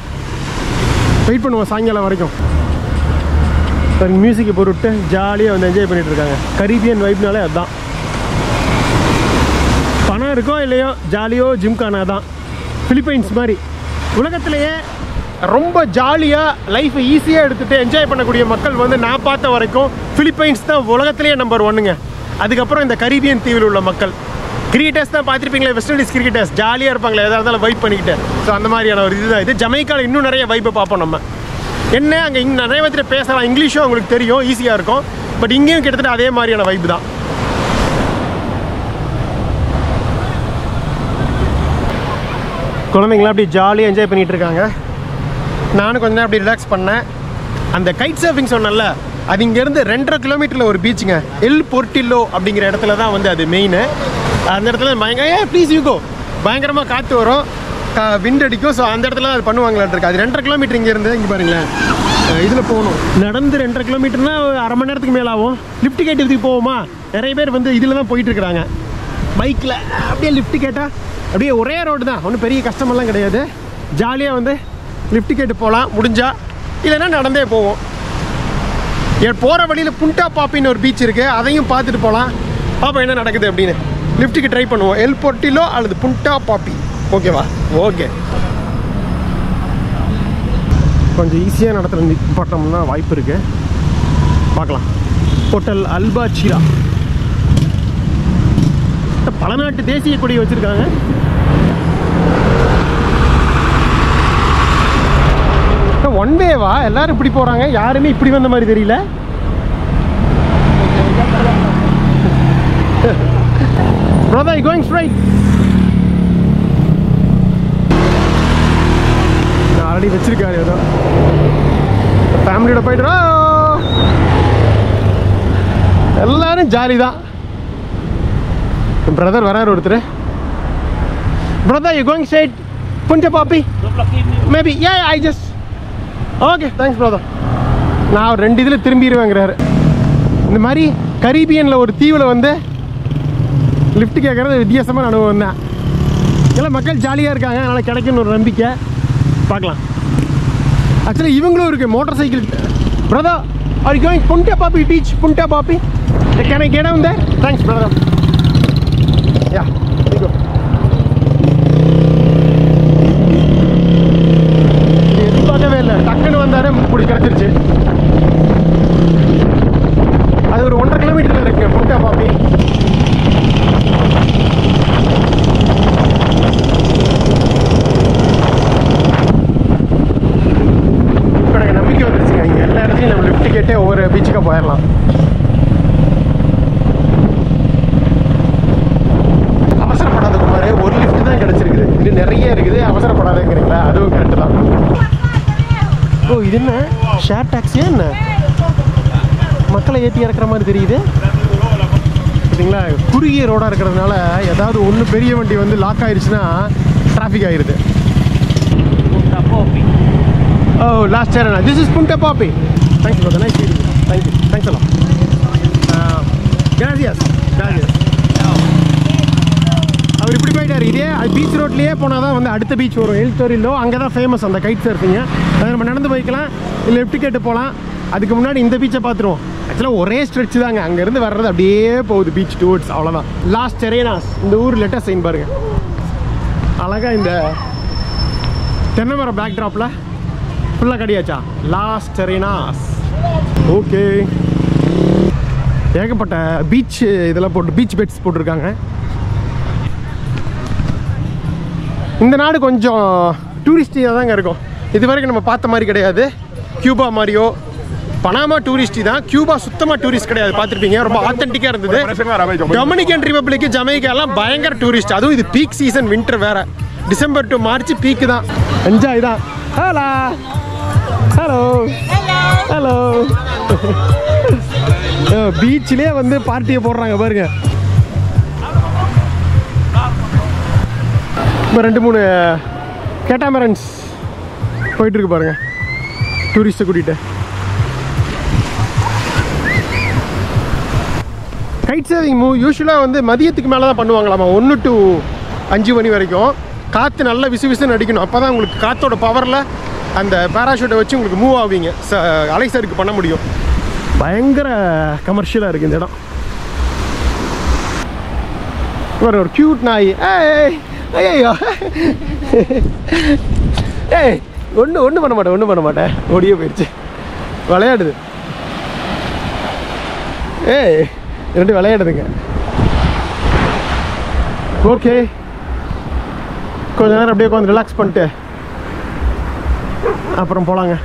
வெயிட் பண்ணுவோம் சாயங்காலம் வரைக்கும். பாருங்க மியூசிக்கை பொருட்டு ஜாலியாக வந்து என்ஜாய் பண்ணிட்டு இருக்காங்க. கரீபியன் வைப்னாலே அதுதான். பணம் இருக்கோ இல்லையோ ஜாலியோ ஜிம்கானா தான் ஃபிலிப்பைன்ஸ் மாதிரி. உலகத்திலேயே ரொம்ப ஜாலியாக லைஃப்பை ஈஸியாக எடுத்துகிட்டு என்ஜாய் பண்ணக்கூடிய மக்கள் வந்து நான் பார்த்த வரைக்கும் ஃபிலிப்பைன்ஸ் தான் உலகத்திலேயே நம்பர் ஒன்னுங்க அதுக்கப்புறம் இந்த கரீபியன் தீவில் உள்ள மக்கள். கிரிக்கெட்டர்ஸ் தான் பார்த்துருப்பீங்களே வெஸ்ட் இண்டீஸ் கிரிக்கெட்டர்ஸ் ஜாலியாக இருப்பாங்களே எதாக இருந்தாலும் வைப் பண்ணிக்கிட்டு. ஸோ அந்த மாதிரியான ஒரு இதுதான். இது ஜமைக்கால இன்னும் நிறைய வைப்பை பார்ப்போம் நம்ம. என்ன அங்கே இங்கே நிறைய பேர்த்து பேசலாம். இங்கிலீஷும் அவங்களுக்கு தெரியும் ஈஸியாக இருக்கும். பட் இங்கேயும் கிட்டத்தட்ட அதே மாதிரியான வைப்பு தான். குழந்தைங்களாம் அப்படி ஜாலியாக என்ஜாய் பண்ணிகிட்டு இருக்காங்க. நானும் கொஞ்ச நேரம் அப்படி ரிலாக்ஸ் பண்ணேன். அந்த கைட் சர்ஃபிங் சொன்னேன்ல அது இங்கேருந்து ரெண்டரை கிலோமீட்டரில் ஒரு பீச்சுங்க எல் பொர்ட்டில்லோ அப்படிங்கிற இடத்துல தான் வந்து அது மெயின் அந்த இடத்துல பயங்கர ஏ ப்ளீஸ் யூகோ பயங்கரமாக காற்று வரும். விண்ட் அடிக்கும். ஸோ அந்த இடத்துல அது பண்ணுவாங்களான்ட்ருக்கு அது ரெண்டரை கிலோமீட்டர் இங்கேருந்து இங்கே பாருங்களேன். இதில் போகணும். நடந்து ரெண்டரை கிலோமீட்டர்னால் அரை மணி நேரத்துக்கு மேலாகும். லிஃப்ட் கேட்டு இதுக்கு போவோமா? நிறைய பேர் வந்து இதில் தான் போயிட்டுருக்குறாங்க பைக்கில் அப்படியே லிஃப்ட்டு கேட்டால் அப்படியே ஒரே ரோடு தான். ஒன்றும் பெரிய கஷ்டமெல்லாம் கிடையாது. ஜாலியாக வந்து லிஃப்ட் கேட்டு போகலாம் முடிஞ்சால் இல்லைன்னா நடந்தே போவோம். என் போகிற வழியில் புண்டா பாப்பின்னு ஒரு பீச் இருக்குது அதையும் பார்த்துட்டு போகலாம் பாப்பா என்ன நடக்குது அப்படின்னு. லிஃப்ட்டுக்கு ட்ரை பண்ணுவோம். எல் பொட்டிலோ அல்லது புண்டா பாப்பி. ஓகேவா ஓகே கொஞ்சம் ஈஸியாக நடத்துகிற போட்டோம்னா வாய்ப்பு இருக்குது பார்க்கலாம். ஹோட்டல் அல்பா சீரா பல நாட்டு தேசிய கொடியை வச்சுருக்காங்க. ஒன் வேவா எல்லாரும் இப்படி போகிறாங்க யாருமே இப்படி வந்த மாதிரி தெரியல. Brother, you going straight? Already வச்சிருக்காரு ஏதோ. ஃபேமிலியோட போயிட்டு எல்லாரும் ஜாலி தான். பிரதர் வராரு ஒருத்தர். Brother you going straight Punta Popy maybe a I just okay thanks brother நான் ரெண்டு இதில் திரும்பிடுவேங்கிறாரு. இந்த மாதிரி கரீபியனில் ஒரு தீவில் வந்து லிஃப்ட் கேட்குறது வித்தியாசமான அனுபவம் தான். எல்லாம் மக்கள் ஜாலியாக இருக்காங்க. அதனால் கிடைக்கும்னு ஒரு நம்பிக்கை. பார்க்கலாம். ஆக்சுவலி இவங்களும் இருக்குது motor cycle brother are going Punta Popy beach Punta Popy can I get வந்து தேங்க்ஸ் பிரதர் யா go இது எதிர்பார்க்கவே இல்லை டக்குன்னு வந்தாரு இப்படி கிடச்சிருச்சு அது ஒரு ஒன்றரை கிலோமீட்டர் இருக்கு புண்டா பாப்பி இப்போ எனக்கு நம்பிக்கை வந்துருச்சுங்க இங்கே எல்லா இடத்துலையும் நம்ம லிஃப்ட் கேட்டே ஒவ்வொரு பீச்சுக்காக போயிடலாம் அவசரப்படாத குமார் ஒரு லிஃப்ட் தான் கிடச்சிருக்குது இது நிறைய இருக்குது அவசரப்படாதேங்கிறீங்களா அதுவும் கரெக்டு தான் ஓ இது என்ன ஷேர் டாக்ஸியா என்ன? மக்களை ஏற்றி இறக்குற மாதிரி தெரியுது. பார்த்தீங்களா குறுகிய ரோடாக இருக்கிறதுனால ஏதாவது ஒன்று பெரிய வண்டி வந்து லாக் ஆயிடுச்சுன்னா டிராஃபிக் ஆயிடுது ஓ லாஸ்ட் சேர் this is Punta Popy thanks brother nice meeting you thank you. Thanks a lot uh, gracias gracias அவர் இப்படி போயிட்டார். இதே பீச் ரோட்லேயே போனால் தான் வந்து அடுத்த பீச் வரும். எல் அங்கே தான் ஃபேமஸ் அந்த கைட் சர்ஃபிங்க அதை நம்ம நடந்து போய்க்கலாம். இல்லை லெஃப்ட் கேட்டு போகலாம் அதுக்கு முன்னாடி இந்த பீச்சை பார்த்துருவோம். ஆக்சுவலாக ஒரே ஸ்ட்ரெச் தாங்க. அங்கேருந்து வர்றது அப்படியே போகுது பீச் டூர்ஸ் அவ்வளோதான் லாஸ்ட் செரேனாஸ் இந்த ஊர் லெட்டர் சைன் பாருங்க. அழகாக இந்த தென்னை மரம் பேக் ட்ராப்பில் ஃபுல்லாக கடியாச்சா? லாஸ்ட் செரேனாஸ் ஓகே ஏகப்பட்ட பீச் இதெல்லாம் போட்டு பீச் பெட்ஸ் போட்டிருக்காங்க. இந்த நாடு கொஞ்சம் டூரிஸ்டியாக தாங்க இருக்கும். இது வரைக்கும் நம்ம பார்த்த மாதிரி கிடையாது. கியூபா மாதிரியோ பனாமா டூரிஸ்டி தான். கியூபா சுத்தமாக டூரிஸ்ட் கிடையாது. பார்த்துருப்பீங்க. ரொம்ப ஆத்தென்டிக்காக இருந்தது. டொமினிகன் ரிபப்ளிக் ஜமைக்காலாம் பயங்கர டூரிஸ்ட். அதுவும் இது பீக் சீசன் வின்டர் வேற. டிசம்பர் டு மார்ச் பீக் தான். என்ஜாய் தான். ஹலா ஹலோ ஹலோ பீச்சிலே வந்து பார்ட்டியை போடுறாங்க பாருங்க. இப்போ ரெண்டு மூணு கேட்டாமரன்ஸ் போயிட்டுருக்கு பாருங்கள் பாருங்க டூரிஸ்ட்டை கூட்டிகிட்டு கைட் சேவிங் மூவ் யூஸ்வலாக வந்து மதியத்துக்கு மேலே தான் பண்ணுவாங்களாமா? ஒன்று டு அஞ்சு மணி வரைக்கும். காற்று நல்ல விசு விசுன்னு அடிக்கணும். அப்போ தான் உங்களுக்கு காற்றோட பவரில் அந்த பேராஷூட்டை வச்சு உங்களுக்கு மூவ் ஆவீங்க. ச அலைசருக்கு பண்ண முடியும். பயங்கர கமர்ஷியலாக இருக்குது இந்த இடம். ஒரு ஒரு க்யூட் நாய். ஏய் ஐயோ ஏய் ஒன்று ஒன்றும் பண்ண மாட்டேன் ஒன்றும் பண்ண மாட்டேன். ஒடியே போயிடுச்சு விளையாடுது. ஏய் ரெண்டு விளையாடுதுங்க. ஓகே. கொஞ்ச நேரம் அப்படியே உட்காந்து ரிலாக்ஸ் பண்ணிட்டு அப்புறம் போகலாங்க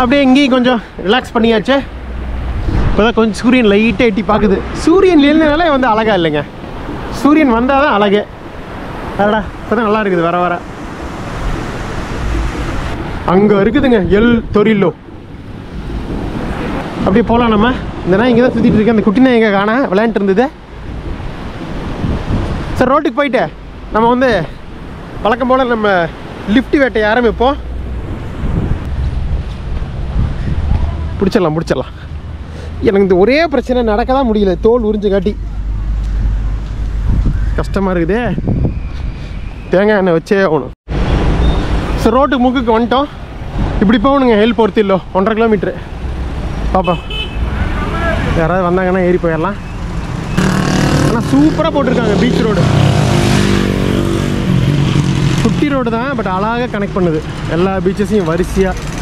அப்படியே இங்கேயும் கொஞ்சம் ரிலாக்ஸ் பண்ணியாச்சு. இப்போதான் கொஞ்சம் சூரியன் லைட்டாக எட்டி பார்க்குது. சூரியன் இல்லைனாலே வந்து அழகாக இல்லைங்க. சூரியன் வந்தால் தான் அழகே. அடடா. இப்போ நல்லா இருக்குது வர வர. அங்கே இருக்குதுங்க எல் தொரில்லோ. அப்படியே போகலாம் நம்ம. இந்த நாய் இங்கே தான் சுற்றிட்டு இருக்கேன் அந்த குட்டி நாய் எங்கே காண? விளையாண்டுட்டு இருந்தது. சரி ரோட்டுக்கு போயிட்டு நம்ம வந்து வழக்கம் போல் நம்ம லிஃப்ட் வேட்டையை ஆரம்பிப்போம். பிடிச்சிடலாம் பிடிச்சிடலாம். எனக்கு இந்த ஒரே பிரச்சனை நடக்க தான் முடியல. தோல் உறிஞ்சு காட்டி கஷ்டமாக இருக்குதே. தேங்காய் எண்ணெய் வச்சே ஆகணும். சரி ரோட்டுக்கு முக்குக்கு வந்துட்டோம். இப்படி போகணுங்க ஹெல்ப் பொறுத்து இல்லை. ஒன்றரை கிலோமீட்ரு பார்ப்போம் யாராவது வந்தாங்கன்னா ஏறி போயிடலாம். ஆனால் சூப்பராக போட்டிருக்காங்க பீச் ரோடு குட்டி ரோடு தான் பட் அழகாக கனெக்ட் பண்ணுது. எல்லா பீச்சஸையும் வரிசையாக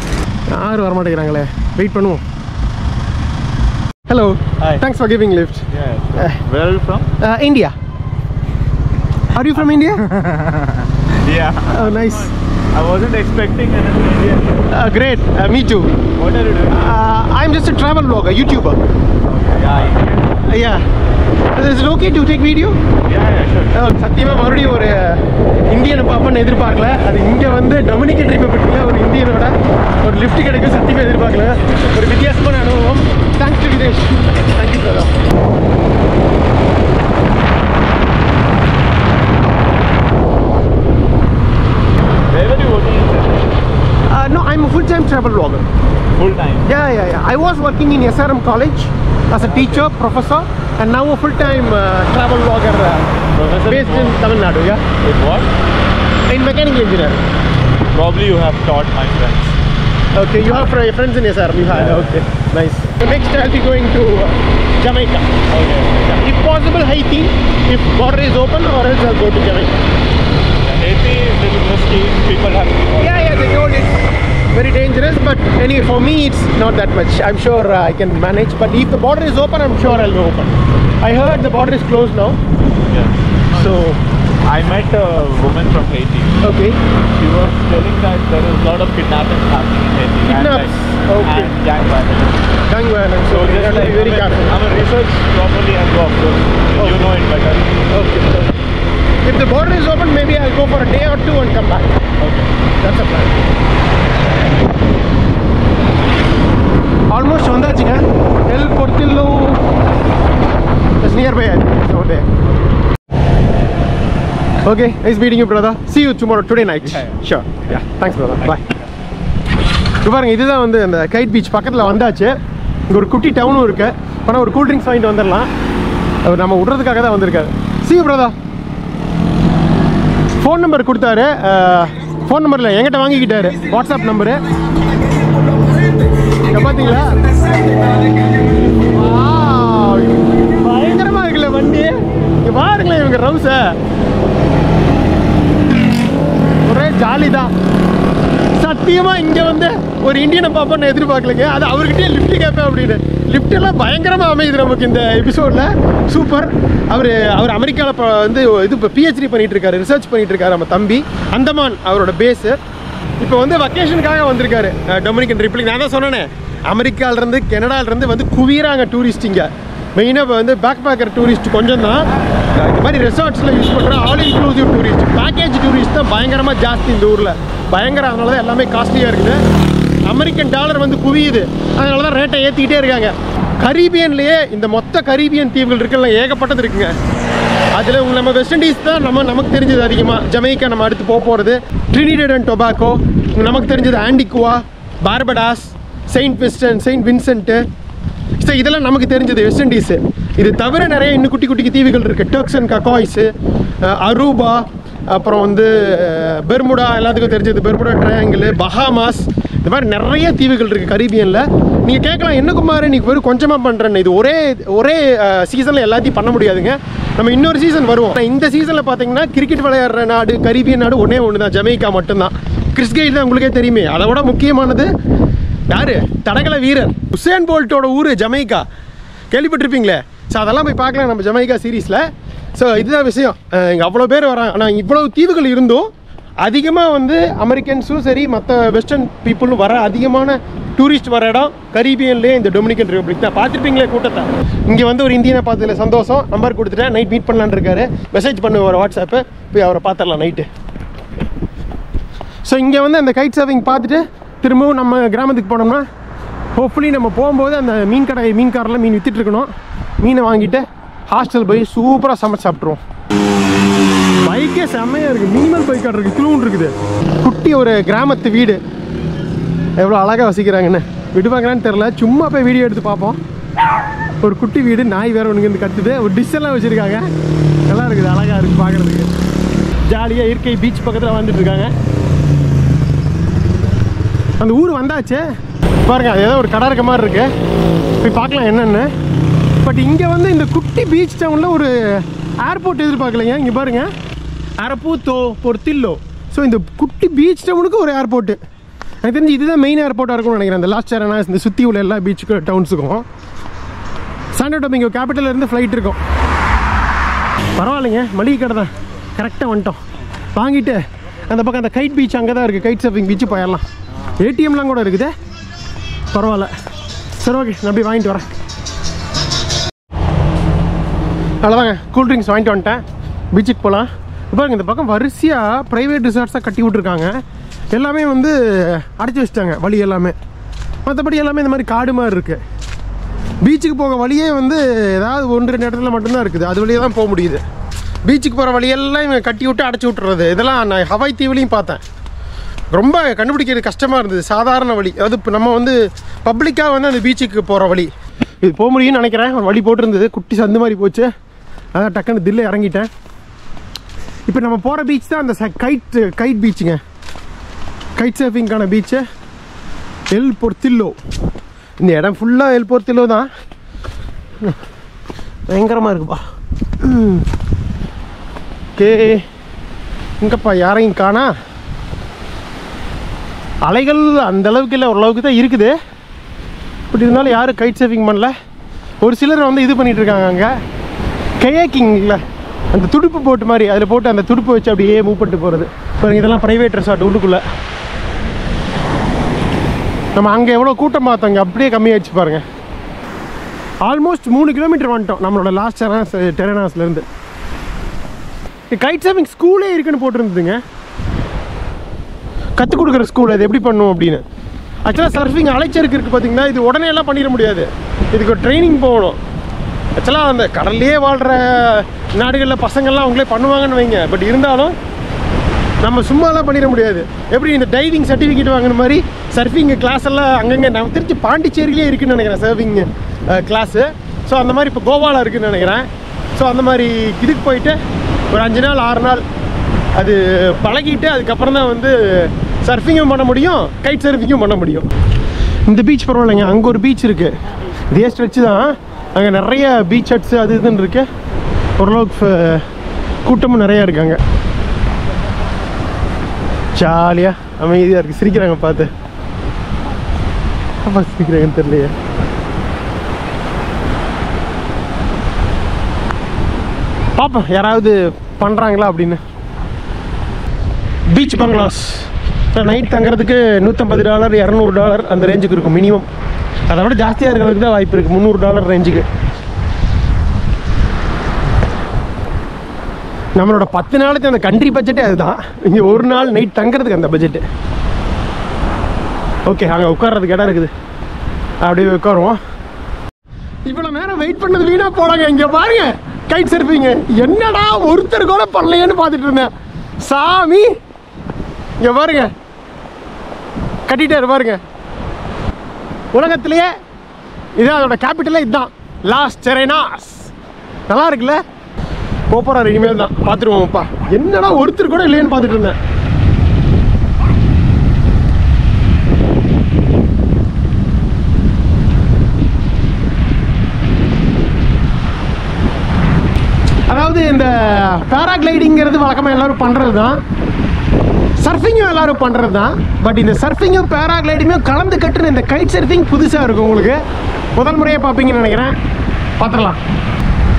யாரும் வர மாட்டேங்கிறாங்களே. வெயிட் பண்ணுவோம். Hello. Thanks for giving lift Yeah. Where are you from? India Yeah. Nice I wasn't expecting anything Indian. Great me too What are you doing? I am just a travel vlogger YouTuber Yeah, yeah. Is it okay to take video. சத்தியமாக மறுபடியும் ஒரு இந்தியனை பார்ப்பேன்னு எதிர்பார்க்கல. அது இங்கே வந்து Dominican ரிப்பப்ளிக்கில் ஒரு இந்தியனோட ஒரு lift கிடைக்கும் சத்தியமாக எதிர்பார்க்கல. ஒரு வித்தியாசமான அனுபவம். Thanks to Videsh thank you brother travel vlogger. Full time. Yeah, yeah, yeah. I was working in SRM College as a teacher, professor, and now a full-time uh, travel vlogger uh, Professor based in Tamil Nadu, yeah, With what? in mechanical engineering. Probably you have taught my friends. Okay, you have fr- friends in SRM, you have, okay, nice. So next I'll be going to uh, Jamaica. Okay. If possible, Haiti, if border is open, or else I'll go to Jamaica. Haiti is a little risky. People have Yeah, yeah, they told it's very dangerous, but anyway, for me, it's not that much. I'm sure uh, I can manage, but if the border is open, I'm sure I'll be open. I heard the border is closed now, Yeah. so I met a woman from Haiti. okay. She was telling that there is a lot of kidnappings happening in Haiti. Kidnaps? And, Okay. and gang violence. Gang violence, So you just have to like, be very I mean, careful. I mean, research properly and go upload. You Okay. know it better. Okay. If the border is open, maybe I'll go for a day or two and come back. Okay. That's a plan. Almost வந்தாச்சுங்க El Portillo it's near by so there okay nice meeting you brother see you tomorrow today night Yeah, yeah. sure yeah thanks brother bye இப்போ பாருங்க இதுதான் வந்து அந்த guide beach பக்கத்தில் வந்தாச்சு இங்கே ஒரு குட்டி டவுனும் இருக்கு ஆனால் ஒரு கூல் ட்ரிங்க்ஸ் வாங்கிட்டு வந்துடலாம் அவர் நம்ம விடுறதுக்காக தான் வந்திருக்காரு சி பிரதா ஃபோன் நம்பர் கொடுத்தாரு. ஃபோன் நம்பரில் என்கிட்ட வாங்கிக்கிட்டாரு. வாட்ஸ்அப் நம்பரு இங்க பார்த்தீங்களா? பயங்கரமாக இருக்குல்ல வண்டி. இங்கே பாருங்களேன் இவங்க ரவுஸை ஒரே ஜாலி தான் சத்தியமாக இங்கே வந்து ஒரு இந்தியனை பார்ப்போம் எதிர்பார்க்கலங்க. அது அவர்கிட்டயே லிஃப்ட் கேட்பேன் அப்படின்னு. லிஃப்ட் எல்லாம் அமையுது நமக்கு இந்த எபிசோடில் சூப்பர் அவர் அவர் அமெரிக்காவில் இப்போ வந்து இது இப்போ பிஹெச்டி பண்ணிகிட்டு இருக்காரு ரிசர்ச் பண்ணிகிட்டு இருக்காரு நம்ம தம்பி அந்தமான் அவரோட பேஸு இப்போ வந்து வக்கேஷனுக்காக வந்திருக்காரு. டொமினிகன் ரிப்ளிக் நான் தான் சொன்னேனே அமெரிக்காவிலேருந்து கனடாவிலேருந்து வந்து குவியறாங்க டூரிஸ்ட் இங்கே. மெயினாக இப்போ வந்து பேக் பேக்கர் டூரிஸ்ட் கொஞ்சம் தான் இந்த மாதிரி ரெசார்ட்ஸில் யூஸ் பண்ணுற all inclusive tourist package tourist தான் பயங்கரமாக ஜாஸ்தி இந்த ஊரில். பயங்கர அதனால தான் எல்லாமே காஸ்ட்லியாக இருக்குது. அமெரிக்கன் டாலர் வந்து குவியுது. அதனால தான் ரேட்டை ஏற்றிக்கிட்டே இருக்காங்க. கரீபியன்லேயே இந்த மொத்த கரீபியன் தீவுகள் இருக்குல்ல ஏகப்பட்டது இருக்குங்க. அதில் உங்கள் நம்ம வெஸ்ட் இண்டீஸ் தான் நம்ம நமக்கு தெரிஞ்சது அதிகமாக ஜமைக்கா நம்ம அடுத்து போக போகிறது ட்ரினிடட் அண்ட் டொபாக்கோ நமக்கு தெரிஞ்சது ஆண்டிகுவா பார்படாஸ் செயின்ட் விஸ்டன் செயின்ட் வின்சென்ட்டு ஸோ இதெல்லாம் நமக்கு தெரிஞ்சது வெஸ்ட் இண்டீஸு இது தவிர நிறைய இன்னும் குட்டி குட்டி தீவுகள் இருக்குது டர்க்ஸ் அண்ட் கக்காய்ஸு அரூபா அப்புறம் வந்து பெர்முடா எல்லாத்துக்கும் தெரிஞ்சது. பெர்முடா ட்ரையாங்கிள் பஹாமாஸ் இந்த மாதிரி நிறைய தீவுகள் இருக்குது கரீபியனில். நீங்கள் கேட்கலாம் என்ன குமார் நீங்கள் வெறும் கொஞ்சமாக பண்ணுறேன்னு இது ஒரே ஒரே சீசனில் எல்லாத்தையும் பண்ண முடியாதுங்க. நம்ம இன்னொரு சீசன் வருவோம். இந்த சீசனில் பார்த்தீங்கன்னா கிரிக்கெட் விளையாடுற நாடு கரீபியன் நாடு ஒன்றே ஒன்று தான் ஜமைக்கா மட்டும்தான். கிறிஸ் கெயில் தான் உங்களுக்கே தெரியுமே. அதை விட முக்கியமானது யாரு? தடகள வீரர். உசேன் போல்ட்டோட ஊர் ஜமைக்கா. கேள்விப்பட்டிருப்பீங்களே? ஸோ அதெல்லாம் போய் பார்க்கலாம் நம்ம ஜமைக்கா சீரீஸில் ஸோ இதுதான் விஷயம். இங்கே அவ்வளோ பேர் வராங்க. ஆனால் இவ்வளோ தீவுகள் இருந்தும் அதிகமாக வந்து அமெரிக்கன்ஸும் சரி மற்ற வெஸ்டர்ன் பீப்புளும் வர அதிகமான டூரிஸ்ட் வர இடம் கரீபியன்லேயே இந்த டொமினிகன் ரிப்பப்ளிக் தான். பார்த்துருப்பீங்களே கூட்டத்தை? இங்கே வந்து ஒரு இந்தியனை பார்த்ததில் சந்தோஷம். நம்பர் கொடுத்துட்டேன். நைட் மீட் பண்ணலான்னு இருக்காரு. மெசேஜ் பண்ணுவார் வாட்ஸ்அப்பு போய் அவரை பார்த்துடலாம் நைட்டு ஸோ இங்கே வந்து அந்த கைட் சர்விங் பார்த்துட்டு திரும்பவும் நம்ம கிராமத்துக்கு போனோம்னா ஹோப்ஃபுல்லி நம்ம போகும்போது அந்த மீன் கடை மீன் காரில் மீன் வித்துட்ருக்கணும் மீனை வாங்கிட்டு ஹாஸ்டல் போய் சூப்பராக சமைச்சு சாப்பிட்ருவோம் பைக்கே செம்மையாக இருக்குது மினிமல் பைக் கார் இருக்குது இருக்குது. குட்டி ஒரு கிராமத்து வீடு. எவ்வளோ அழகாக வசிக்கிறாங்கன்னு. விடுவாங்களான்னு தெரில சும்மா போய் வீடியோ எடுத்து பார்ப்போம். ஒரு குட்டி வீடு நாய் வேறு ஒன்று இருந்து கத்துது. ஒரு டிஷ் எல்லாம் வச்சுருக்காங்க. நல்லா இருக்குது. அழகாக இருக்குது பார்க்குறதுக்கு. ஜாலியாக இயற்கை பீச் பக்கத்தில் வந்துட்டுருக்காங்க அந்த ஊர் வந்தாச்சு. பாருங்க அது ஏதோ ஒரு கடை இருக்க மாதிரி இருக்குது போய் பார்க்கலாம் என்னென்னு. பட் இங்கே வந்து இந்த குட்டி பீச் டவுனில் ஒரு ஏர்போர்ட் எதிர்பார்க்கலைங்க. இங்கே பாருங்கள் அரப்பூத்தோ பொர்த்தில்லோ ஸோ இந்த குட்டி பீச் டவுனுக்கு ஒரு ஏர்போர்ட்டு எனக்கு தெரிஞ்சு இதுதான் மெயின் ஏர்போர்ட்டாக இருக்கும்னு நினைக்கிறேன். அந்த லாஸ்ட் சேரனா இந்த சுற்றி உள்ள எல்லா பீச்சுக்கு டவுன்ஸுக்கும் சாண்டோ டோமிங்கோ கேபிட்டல்ல இருந்து ஃப்ளைட் இருக்கும். பரவாயில்லைங்க மளிகை கடை தான். கரெக்டாக வந்துட்டோம். வாங்கிட்டு அந்த பக்கம் அந்த கைட் பீச் அங்கே தான் இருக்குது கைட் சர்ஃபிங் பீச்சு போயிடலாம். ஏடிஎம்லாம் கூட இருக்குது. பரவாயில்ல. சரி ஓகே நான் போய் வாங்கிட்டு வரேன். அவ்வளோதாங்க கூல் ட்ரிங்க்ஸ் வாங்கிட்டு வந்துட்டேன். பீச்சுக்கு போகலாம் பாருங்க இந்த பக்கம் வரிசையாக ப்ரைவேட் ரிசார்ட்ஸாக கட்டி விட்ருக்காங்க எல்லாமே வந்து அடைச்சி வச்சிட்டாங்க வழி எல்லாமே. மற்றபடி எல்லாமே இந்த மாதிரி காடு மாதிரி இருக்குது பீச்சுக்கு போக வழியே வந்து ஏதாவது ஒன்று ரெண்டு இடத்துல மட்டும்தான் இருக்குது. அது வழியே தான் போக முடியுது. பீச்சுக்கு போகிற வழியெல்லாம் இவங்க கட்டி விட்டு அடைச்சி விட்டுறது. இதெல்லாம் நான் ஹவாய் தீவுலையும் பார்த்தேன். ரொம்ப கண்டுபிடிக்கிறது கஷ்டமாக இருந்தது. சாதாரண வழி. அதாவது இப்போ நம்ம வந்து பப்ளிக்காக வந்து அந்த பீச்சுக்கு போகிற வழி. இது போக முடியும்னு நினைக்கிறேன். ஒரு வழி போட்டிருந்தது. குட்டி சந்து மாதிரி போச்சு. அதான் டக்குன்னு தில்ல இறங்கிட்டேன். இப்போ நம்ம போகிற பீச் தான் அந்த கைட் கைட் பீச்சுங்க கைட் சர்ஃபிங்கான பீச்சு எல் பொர்த்தில்லோ இந்த இடம் ஃபுல்லாக எல் பொர்த்தில்லோ தான். பயங்கரமாக இருக்குப்பா. ஓகே இங்கப்பா யாரையும் காணா. அலைகள் அந்த அளவுக்கு இல்லை ஓரளவுக்கு தான் இருக்குது. பட் இருந்தாலும் யாரும் கைட் சர்ஃபிங் பண்ணல. ஒரு சிலர் வந்து இது பண்ணிகிட்ருக்காங்க அங்கே. கயாக்கிங்ல அந்த துடுப்பு போட்டு மாதிரி அதில் போட்டு அந்த துடுப்பு வச்சு அப்படியே மூவ் பண்ணிட்டு போகிறது பாருங்க இதெல்லாம் ப்ரைவேட் ரெசார்ட் உள்ளுக்குள்ளே. நம்ம அங்கே எவ்வளோ கூட்டம் பார்த்தோம் இங்கே அப்படியே கம்மியாயிடுச்சு பாருங்கள் ஆல்மோஸ்ட் மூணு கிலோமீட்டர் வந்துட்டோம் நம்மளோட லாஸ்ட் டெரனாஸ் டெரனாஸ்லேருந்து கைட் சேவிங் ஸ்கூலே இருக்குன்னு போட்டிருந்ததுங்க. கற்றுக் கொடுக்குற ஸ்கூல் அது எப்படி பண்ணும் அப்படின்னு. ஆக்சுவலாக சர்ஃபிங் அலைச்சருக்கு இருக்குது பார்த்தீங்கன்னா இது உடனே எல்லாம் பண்ணிட முடியாது. இதுக்கு ஒரு ட்ரைனிங் போகணும். ஆக்சுவலாக அந்த கடல்லையே வாழ்கிற நாடுகளில் பசங்கள்லாம் அவங்களே பண்ணுவாங்கன்னு வைங்க. பட் இருந்தாலும் நம்ம சும்மாலாம் பண்ணிட முடியாது. எப்படி இந்த டைவிங் சர்டிஃபிகேட் வாங்கின மாதிரி சர்ஃபிங் கிளாஸ் எல்லாம் அங்கங்கே நம்ம திருச்சி பாண்டிச்சேரியிலே இருக்குன்னு நினைக்கிறேன் சர்ஃபிங் கிளாஸு ஸோ அந்த மாதிரி இப்போ கோவாவில் இருக்குதுன்னு நினைக்கிறேன். ஸோ அந்த மாதிரி இதுக்கு போயிட்டு ஒரு அஞ்சு நாள் ஆறு நாள் அது பழகிட்டு அதுக்கப்புறம் தான் வந்து சர்ஃபிங்கும் பண்ண முடியும் கைட் சர்ஃபிங்கும் பண்ண முடியும். இந்த பீச் பரவாயில்லைங்க அங்கே ஒரு பீச் இருக்குது இதே ஸ்ட்ரெச்சு தான் அங்கே நிறைய பீச் ஹட்ஸு அது இதுன்னு இருக்கு. ஓரளவுக்கு கூட்டமும் நிறையா இருக்காங்க. ஜாலியாக அமைதியாக இருக்குது சிரிக்கிறாங்க பார்த்து. அப்பா சிரிக்கிறாங்கன்னு தெரியலையே. பார்ப்போம் யாராவது பண்ணுறாங்களா அப்படின்னு. பீச் பங்களாஸ் நைட் தங்குறதுக்கு நூற்றம்பது டாலர் இரநூறு டாலர் அந்த ரேஞ்சுக்கு இருக்கும் மினிமம் அதை விட ஜாஸ்தியாக இருக்கிறதுக்கு தான் வாய்ப்பு இருக்குது முந்நூறு டாலர் ரேஞ்சுக்கு நம்மளோட பத்து நாளைக்கு அந்த கண்ட்ரி பட்ஜெட்டே அதுதான். இங்கே ஒரு நாள் நைட் தங்குறதுக்கு அந்த பட்ஜெட்டு ஓகே அங்கே உட்கார்றதுக்கு இடம் இருக்குது. அப்படியே உட்காருவோம். இவ்வளோ நேரம் வெயிட் பண்ணது வீணாக போனாங்க இங்கே பாருங்க கைட் சர்ஃபிங்க என்னடா ஒருத்தர் கூட பண்ணலையேன்னு பார்த்துட்டு இருந்தேன். சாமி இங்கே பாருங்க. கட்டிட்டாரு பாருங்க. உலகத்திலேயே இதுதான் அதோட கேபிட்டலே இதுதான். லாஸ் செரைனாஸ் நல்லா இருக்குல்ல? போறாரு இனிமேல் தான். பார்த்துருவோம்ப்பா என்னடா ஒருத்தர் கூட இல்லையேன்னு பார்த்துட்டு இருந்தேன். அதாவது இந்த பேராகிளைடிங்கிறது வழக்கமாக எல்லோரும் பண்ணுறது தான் சர்ஃபிங்கும் எல்லாரும் பண்ணுறது தான் பட் இந்த சர்ஃபிங்கும் பேராகிளைடிங்கும் கலந்து கட்டுன இந்த கைட் சர்ஃபிங் புதுசாக இருக்கும் உங்களுக்கு. முதல் முறையாக பார்ப்பீங்கன்னு நினைக்கிறேன். பார்த்துடலாம்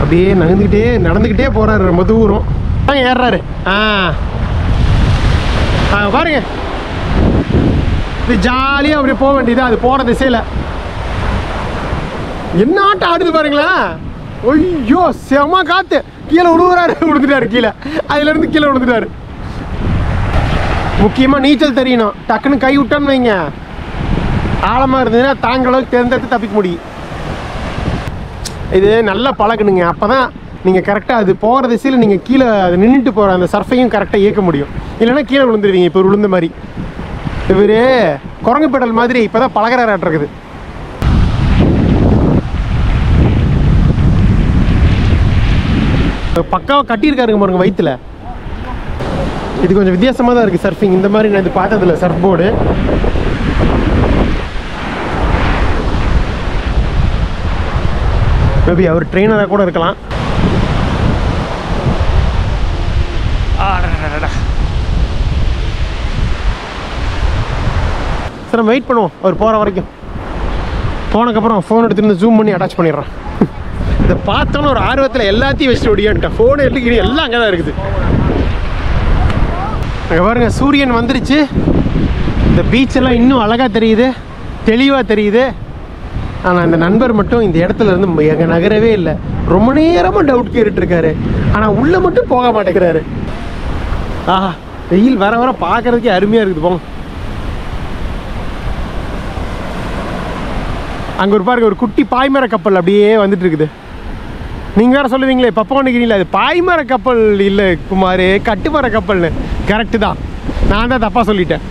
அப்படியே நகர்ந்துக்கிட்டே நடந்துக்கிட்டே போகிறாரு ரொம்ப தூரம். ஆ ஏறுறாரு. ஆ. ஆ பாருங்க. இது ஜாலியாக அப்படியே போக வேண்டியது? அது போகிற திசையில். என்ன ஆட்டம் ஆடுது பாருங்களேன் ஐயோ செம காத்து. கீழே விழுவுறாரு விழுந்துட்டாரு கீழே. அதுலேருந்து கீழே விழுந்துட்டாரு. முக்கியமாக நீச்சல் தெரியணும். டக்குன்னு கை விட்டோன்னு வைங்க. ஆழமாக இருந்ததுன்னா தாங்க அளவுக்கு தேர்ந்தெடுத்து தப்பிக்க முடியும். இது நல்லா பழகணுங்க அப்போ தான் நீங்கள் கரெக்டாக அது போகிற திசையில் நீங்கள் கீழே அது நின்றுட்டு போகிற அந்த சர்ஃபையும் கரெக்டாக இயக்க முடியும். இல்லைன்னா கீழே விழுந்துருவீங்க. இப்போ விழுந்த மாதிரி. இவர் குரங்கு பெடல் மாதிரி இப்போ தான் பழகிறாட்டுருக்குது பக்காவாக கட்டியிருக்காருங்க பாருங்க வயிற்றுல இது கொஞ்சம் வித்தியாசமாக தான் இருக்குது சர்ஃபிங் இந்த மாதிரி நான் இது பார்த்ததில்ல சர்ஃப் போர்டு மேபி அவர் ட்ரெயினராக கூட இருக்கலாம். சரி நம்ம வெயிட் பண்ணுவோம். அவர் போகிற வரைக்கும். போனதுக்கப்புறம் ஃபோன் எடுத்துருந்து ஜூம் பண்ணி அட்டாச் பண்ணிடுறேன் இதை பார்த்தோன்னு ஒரு ஆர்வத்தில் எல்லாத்தையும் வச்சுட்டு ஓடியான்ட்டேன் ஃபோனை எடுத்துக்கிட்டு எல்லாம் அங்கே தான் இருக்குது. அங்கே பாருங்க சூரியன் வந்துருச்சு. இந்த பீச்செல்லாம் இன்னும் அழகாக தெரியுது தெளிவாக தெரியுது. ஆனால் இந்த நண்பர் மட்டும் இந்த இடத்துல இருந்து எங்கள் நகரவே இல்லை. ரொம்ப நேரமாக டவுட் கேட்டுட்ருக்காரு. ஆனால் உள்ளே மட்டும் போக மாட்டேங்கிறாரு. ஆஹா வெயில் வர வர பார்க்கறதுக்கே அருமையாக இருக்குது போங்க. அங்கே ஒரு பாருங்க ஒரு குட்டி பாய்மர கப்பல் அப்படியே வந்துட்டு இருக்குது நீங்கள் வேற சொல்லுவீங்களே பப்பா பப்போனிக்கிறீங்களா அது பாய்மர கப்பல் இல்லை குமார் கட்டுமர கப்பல்னு. கரெக்டு தான். நான் தான் தப்பாக சொல்லிட்டேன்.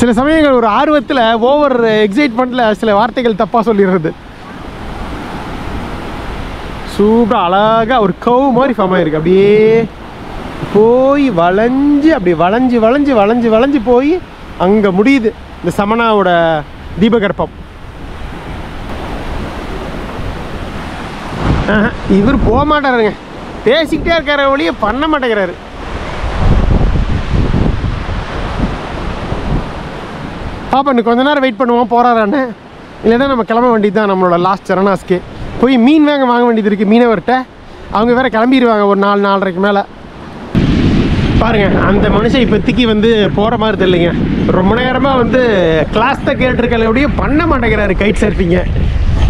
சில சமயங்கள் ஒரு ஆர்வத்தில் ஓவர் எக்ஸைட்மெண்ட்டில் சில வார்த்தைகள் தப்பாக சொல்லிடுறது. சூப்பராக அழகாக ஒரு கவு மாதிரி ஃபார்ம் ஆயிருக்கு. அப்படியே போய் வளைஞ்சு அப்படி வளைஞ்சு வளைஞ்சு வளைஞ்சு வளைஞ்சு போய் அங்கே முடியுது. இந்த சமனாவோட தீபகற்பம். இவர் போக மாட்டாருங்க. பேசிக்கிட்டே இருக்காரு ஒழிய பண்ண மாட்டேங்கிறாரு. பாப்பா இன்னும் கொஞ்ச நேரம் வெயிட் பண்ணுவோம். போறாரான்னு. இல்லைன்னா நம்ம கிளம்ப வேண்டியது தான் நம்மளோட லாஸ்ட் சரணாஸ்க்கு. போய் மீன் வேங்க வாங்க வேண்டியது இருக்குது மீனவர்கிட்ட. அவங்க வேற கிளம்பிடுவாங்க ஒரு நாலு நாலரைக்கு மேலே. பாருங்க அந்த மனுஷன் இப்போத்திக்கு வந்து போகிற மாதிரி தெரியலைங்க. ரொம்ப நேரமாக வந்து கிளாஸ் தான் கேட்டிருக்கலையோடய பண்ண மாட்டேங்கிறாரு கைட் சர்ஃபிங்க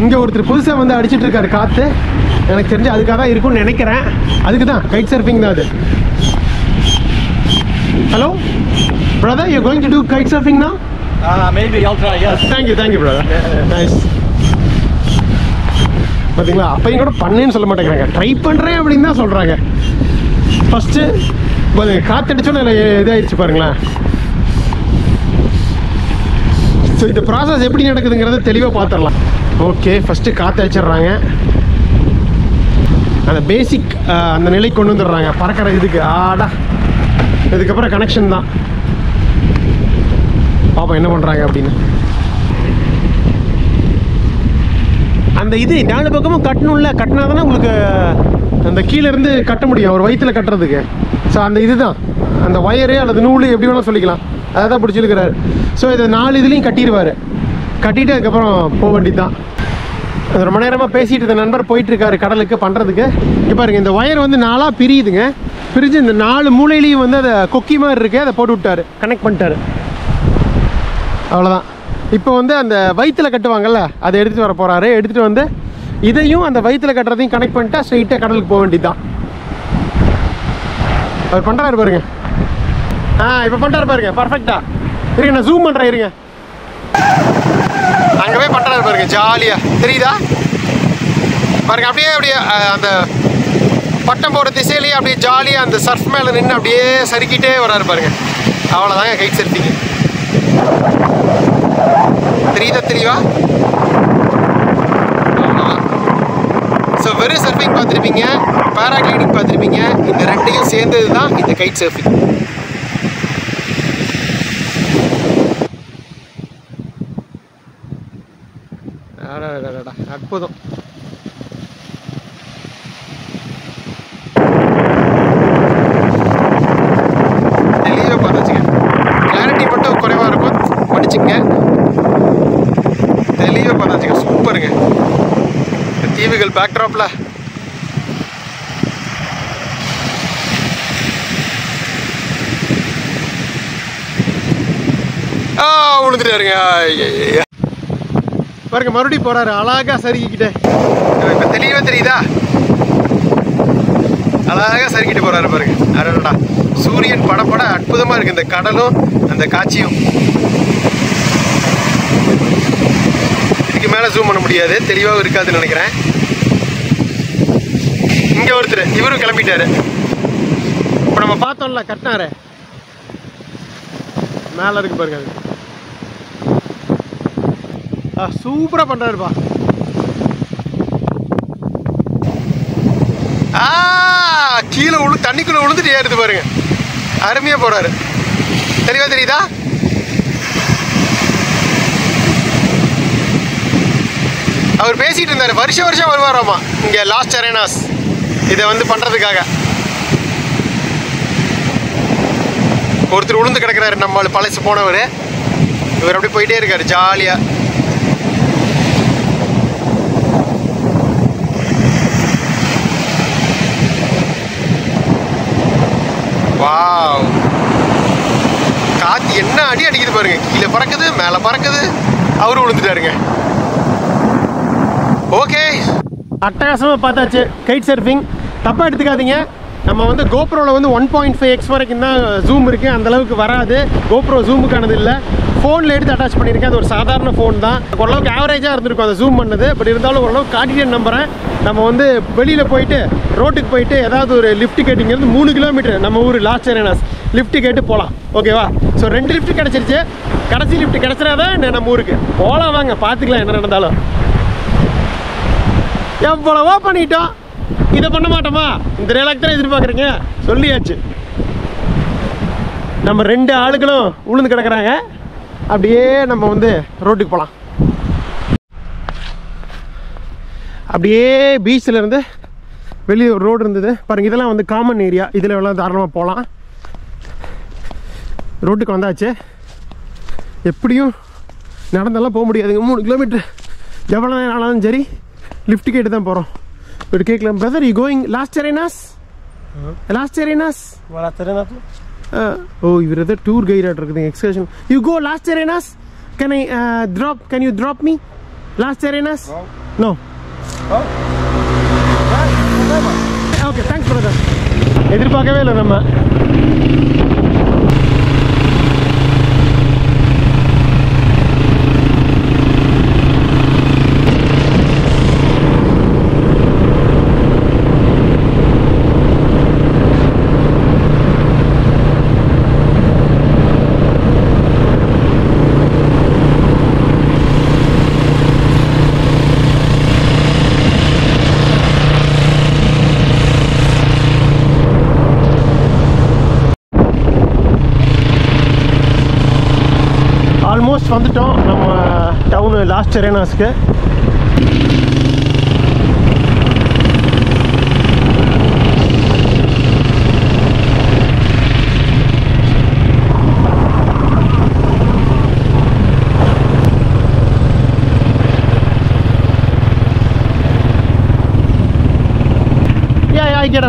இங்கே ஒருத்தர் புதுசாக வந்து அடிச்சிட்டு இருக்காரு காற்று எனக்கு தெரிஞ்சு அதுக்காக தான் இருக்கும்னு நினைக்கிறேன். அதுக்கு தான் கைட் சர்ஃபிங் தான் அது. Hello brother you going to do kite surfing Uh, maybe I'll try, yes. Thank you thank you brother nice பார்த்தீங்களா அப்பையும் கூட பண்ணேன்னு சொல்ல மாட்டேங்கிறாங்க. ட்ரை பண்ணுறேன் அப்படின்னு தான் சொல்கிறாங்க ஃபஸ்ட்டு காத்தடிச்சோன்னு இல்லை இதாகிடுச்சு பாருங்களேன். ஸோ இந்த ப்ராசஸ் எப்படி நடக்குதுங்கிறத தெளிவாக பார்த்துடலாம். ஓகே ஃபஸ்ட்டு காற்று அடிச்சிடுறாங்க அந்த பேசிக் அந்த நிலைக்கு கொண்டு வந்துடுறாங்க. பறக்கிற இதுக்கு. ஆடா. இதுக்கப்புறம் கனெக்ஷன் தான். பாப்போம் என்ன பண்ணுறாங்க அப்படின்னு. அந்த இது நாலு பக்கமும் கட்டணும்ல. கட்டினா தானே உங்களுக்கு அந்த கீழேருந்து கட்ட முடியும். ஒரு வயிற்றுல கட்டுறதுக்கு. ஸோ அந்த இதுதான். அந்த ஒயரு அல்லது நூல் எப்படி வேணால் சொல்லிக்கலாம். அதை தான் பிடிச்சிருக்கிறாரு. ஸோ இதை நாலு இதுலேயும் கட்டிடுவார். கட்டிட்டு அதுக்கப்புறம் போக வேண்டியது தான் ரொம்ப நேரமாக பேசிட்டு இருந்த நண்பர் போயிட்டு இருக்காரு கடலுக்கு பண்ணுறதுக்கு இப்போ பாருங்க இந்த ஒயர் வந்து நாலாக பிரியுதுங்க. பிரிஞ்சு இந்த நாலு மூலையிலையும் வந்து அதை கொக்கி மாதிரி இருக்கு அதை போட்டு விட்டாரு. கனெக்ட் பண்ணிட்டாரு. அவ்வளோதான் இப்போ வந்து அந்த வயிற்றில் கட்டுவாங்கல்ல அதை எடுத்துகிட்டு வர போகிறாரு எடுத்துகிட்டு வந்து இதையும் அந்த வயிற்றுல கட்டுறதையும் கனெக்ட் பண்ணிட்டா ஸ்ட்ரைட்டாக கடலுக்கு போக வேண்டியது தான் அவர் பண்ணுறாரு பாருங்க. ஆ இப்போ பண்ணுறாரு பாருங்க பர்ஃபெக்டாக இருங்க நான் ஜூம் பண்ணுறேன் இருங்க. அங்கே போய் பண்ணுறாரு பாருங்க ஜாலியாக தெரியுதா? பாருங்க அப்படியே அப்படியே அந்த பட்டம் போகிற திசையிலேயே அப்படியே ஜாலியாக அந்த சர்ஃப் மேலே நின்று அப்படியே சறுக்கிட்டே வராரு பாருங்க. அவ்வளோதாங்க கைட் சர்ஃபிங் தெரியுதா தெரியவா ஸோ வெறும் சர்ஃபிங் பார்த்துருப்பீங்க பேராகிளைடிங் பார்த்துருப்பீங்க இந்த ரெண்டையும் சேர்ந்தது தான் இந்த கைட் சர்ஃபிங் அடடடடா, அற்புதம். தெளிவாக பார்த்தாச்சுங்க கிளாரிட்டி மட்டும் குறைவாக இருக்கும். படிச்சுங்க. தெளிவாக பார்த்தாச்சுங்க சூப்பருங்க இந்த தீவுகள் பேக்ட்ராப்பில் ஆ விழுந்துட்டாருங்க ஐயையைய. பாருங்க மறுபடியும் போறாரு. அழகா சறுக்கிக்கிட்டே. இப்போ தெளிவாக தெரியுதா? அழகா சறுக்கிட்டு போறாரு பாருங்க. அடடா. சூரியன் படப்பட அற்புதமா இருக்கு. இந்த கடலும் அந்த காட்சியும். இதுக்கு மேல ஜூம் பண்ண முடியாது. தெளிவாக இருக்காதுன்னு நினைக்கிறேன். இங்க ஒருத்தர். இவரும் கிளம்பிட்டாரு. இப்போ நம்ம பார்த்தோம்ல கட்டினாரு. மேல இருக்கு பாருங்க அது. சூப்பராக பண்ணுறாருப்பா ஆ கீழே விழு தண்ணிக்குள்ள விழுந்துட்டு ஏறுது பாருங்க. அருமையா போறாரு. தெரியவா தெரியுதா? அவர் பேசிட்டு இருந்தாரு. வருஷம் வருஷம் வருவாராமா? இங்க லாஸ்ட் அரேனாஸ் இதை வந்து பண்றதுக்காக. ஒருத்தர் உளுந்து கிடக்கிறாரு நம்ம பழசு போனவர். இவர் அப்படி போயிட்டே இருக்காரு ஜாலியா. வாவ் காத்து என்ன அடி அடிக்குது பாருங்க. கீழே பறக்குது மேலே பறக்குது. அவரும் விழுந்துட்டாருங்க. ஓகே அட்டகாசமாக பார்த்தாச்சு. கைட் சர்ஃபிங் தப்பாக எடுத்துக்காதீங்க. நம்ம வந்து கோப்ரோவில் வந்து ஒன் பாயிண்ட் ஃபைவ் எக்ஸ் வரைக்கும் தான் ஜூம் இருக்குது அந்த அளவுக்கு வராது. கோப்ரோ ஜூமுக்கானது இல்லை. ஃபோனில் எடுத்து அட்டாச் பண்ணியிருக்கேன் அது ஒரு சாதாரண ஃபோன் தான். ஓரளவுக்கு ஆவரேஜாக இருந்திருக்கும் அதை ஜூம் பண்ணது. பட் இருந்தாலும் ஓரளவுக்கு காட்டிட்டு நம்புறேன். நம்ம வந்து வெளியில் போயிட்டு ரோட்டுக்கு போயிட்டு ஏதாவது ஒரு லிஃப்ட் கேட்டிங்கிறது மூணு கிலோமீட்டர் நம்ம ஊர் லாஸ்ட் அரேனாஸ் லிஃப்ட் கேட்டு போகலாம் ஓகேவா ஸோ ரெண்டு லிஃப்ட் கிடச்சிருச்சு. கடைசி லிஃப்ட் கிடச்சிடாதான் நம்ம ஊருக்கு? போகலாம் வாங்க. பார்த்துக்கலாம் என்ன நடந்தாலும். எவ்வளவோ பண்ணிட்டோம். இதை பண்ண மாட்டோமா? இந்த ரேலாக் தான் எதிர்பார்க்குறீங்க? சொல்லியாச்சு. நம்ம ரெண்டு ஆளுகளும் உளுந்து கிடக்குறாங்க. அப்படியே நம்ம வந்து ரோட்டுக்கு போகலாம் அப்படியே பீச்சில் இருந்து வெளியே ஒரு ரோடு இருந்தது. பாருங்க இதெல்லாம் வந்து காமன் ஏரியா இதில் எல்லாம் தாராளமாக போகலாம் ரோட்டுக்கு வந்தாச்சு. எப்படியும் நடந்தெல்லாம் போக முடியாதுங்க. மூணு கிலோமீட்டர் எவ்வளோ நேரம் ஆனாலும் சரி லிஃப்ட் கேட்டு தான் போகிறோம் இப்படி கேட்கலாம் brother you going Las Arenas Las Arenas oh இவர் ஏதோ டூர் கைடாக இருக்குதுங்க excursion you go Las Arenas can I drop can you drop me Las Arenas no okay thanks brother எதிர்பார்க்கவே இல்லை நம்ம. ஆல்மோஸ்ட் வந்துட்டோம் நம்ம டவுனு லாஸ்ட் எரேனாஸ்க்கு Yeah, yeah, I get.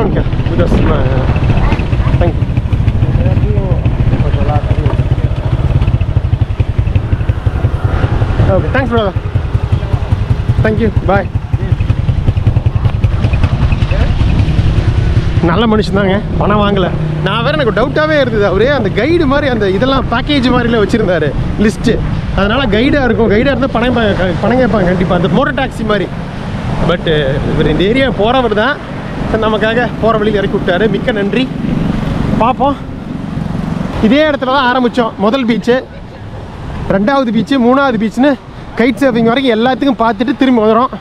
Because, uh, thank you. Okay, thanks, brother. Bye. நல்ல மனுஷன் தாங்க பணம் வாங்கல. நான் வேற எனக்கு டவுட்டாகவே இருந்தது. அவரே அந்த கைடு மாதிரி அந்த இதெல்லாம் பேக்கேஜ் மாதிரிலாம் வச்சுருந்தாரு லிஸ்ட்டு அதனால கைடாக இருக்கும். கைடாக இருந்தால் பணம் பணம் கேட்பாங்க கண்டிப்பாக அந்த மோட்டர் டாக்ஸி மாதிரி. பட்டு இவர் இந்த ஏரியா போகிறவர் தான். நமக்காக போகிற வழியில் இறக்கி விட்டாரு. மிக்க நன்றி. பார்ப்போம். இதே இடத்துல தான் ஆரம்பித்தோம் முதல் பீச்சு ரெண்டாவது பீச்சு மூணாவது பீச்சுன்னு கைட் சர்ஃபிங் வரைக்கும் எல்லாத்துக்கும் பார்த்துட்டு திரும்பி வந்துடும்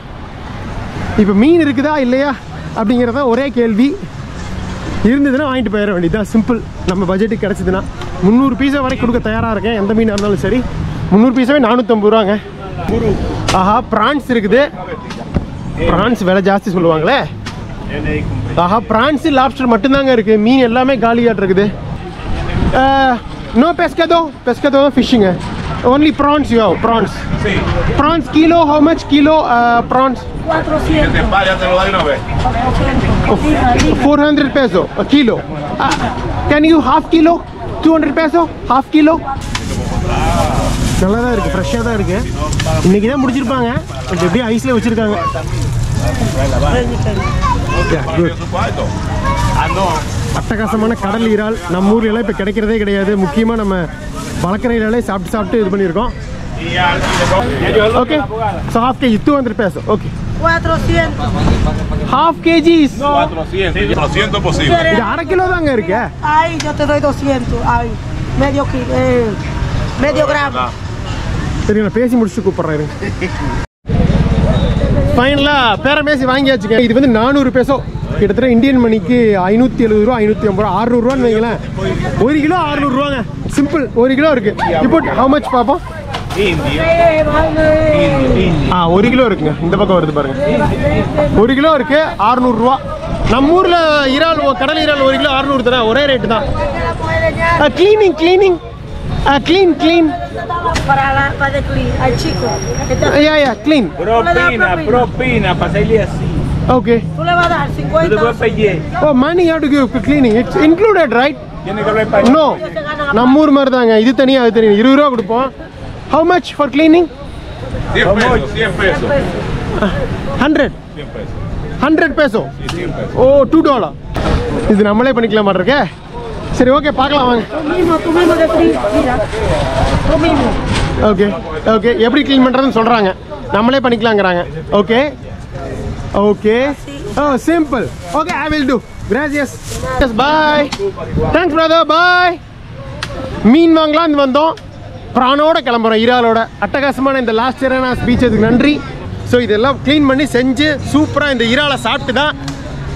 இப்போ மீன் இருக்குதா இல்லையா அப்படிங்கிறது தான் ஒரே கேள்வி. இருந்ததுன்னா வாங்கிட்டு போயிட வேண்டியதுதான். சிம்பிள் நம்ம பட்ஜெட்டுக்கு கிடச்சிதுன்னா. முந்நூறு பீஸா வரைக்கும் கொடுக்க தயாராக இருக்கேன். எந்த மீனாக இருந்தாலும் சரி. முந்நூறு பீஸாவே நானூற்றம்பது ரூபாங்க. ஆஹா ப்ரான்ஸ் இருக்குது. ப்ரான்ஸ் விலை ஜாஸ்தி சொல்லுவாங்களே. ஆஹா ப்ரான்ஸு லாப்ஸ்டர் மட்டும்தாங்க இருக்குது மீன் எல்லாமே காலியாட்டு இருக்குது. நோ பெஸ்கதோ பெஸ்கதோ ஃபிஷ்ஷுங்க Only prawns you prawns prawns. Kilo Prawns much kilo prawns kilo uh, prawns? te 400 peso a kilo. Uh, can you half kilo? 200 peso? Half kilo? நல்லா தான் இருக்குது ஃப்ரெஷ்ஷாக தான் இருக்குது இன்றைக்கி தான் முடிச்சிருப்பாங்க பட் எப்படியும் ஐஸில் வச்சுருக்காங்க அட்டகாசமான கடல் இறால் நம்ம ஊர்ல இப்போ கிடைக்கிறதே கிடையாது முக்கியமாக நம்ம வளர்க்குற இறாலே சாப்பிட்டு சாப்பிட்டு இது பண்ணியிருக்கோம் okay so half KG two hundred peso okay 400. Half KGs 400. 400 posible. இது அரை கிலோ தாங்க இருக்கு Ay, yo te doy 200. Ay, medio kilo, eh, medio gramo. சரி நான் பேசி முடிச்சுட்டு கூப்பிட்றேன் ஃபைனலாக பேரமேசி வாங்கியாச்சுங்க. இது வந்து நானூறு பேசோ கிட்டத்தட்ட இந்தியன் மணிக்கு ஐநூற்றி எழுபது ரூபா ஐநூற்றி ஐம்பது ரூபா. அறுநூறுவான்னு வைங்களேன். ஒரு கிலோ அறுநூறுவாங்க சிம்பிள் ஒரு கிலோ இருக்குது இப்போ ஹவு மச் பார்ப்போம் ஆ ஒரு கிலோ இருக்குங்க. இந்த பக்கம் வருது பாருங்க. ஒரு கிலோ இருக்கு அறுநூறுவா நம்ம ஊரில் இறால் கடல் இறால் ஒரு கிலோ அறுநூறு தானே? ஒரே ரேட்டு தான். Cleaning cleaning clean clean Para la para de clean, al chico. Este- yeah yeah clean Propina, propina, para salir así. Okay Tú le vas a dar Tú te 50. puedes money how to give cleaning it's included right Tiene que hablar español. No நம்ம ஊர் மாதிரி தாங்க இது தனியாக அது தனியாக இருபது ரூபா கொடுப்போம் how much for cleaning 100 pesos, 100 pesos. Hundred 100 pesos. Hundred peso Sí, 100 pesos. Oh two dollar இது நம்மளே பண்ணிக்கலாம் மாட்டிருக்கே சரி ஓகே பார்க்கலாம் வாங்க. ஓகே ஓகே எப்படி க்ளீன் பண்ணுறதுன்னு சொல்கிறாங்க நம்மளே பண்ணிக்கலாங்கிறாங்க. Okay okay oh simple okay I will do கிராசியஸ் yes bye thanks brother bye மீன் வாங்கலாம்னு வந்தோம். பிராணோட கிளம்புறோம் இறாலோட. அட்டகாசமான இந்த லாஸ்ட் இயரானாஸ் பீச்சதுக்கு நன்றி. ஸோ இதெல்லாம் க்ளீன் பண்ணி செஞ்சு சூப்பராக இந்த இறாலை சாப்பிட்டு தான்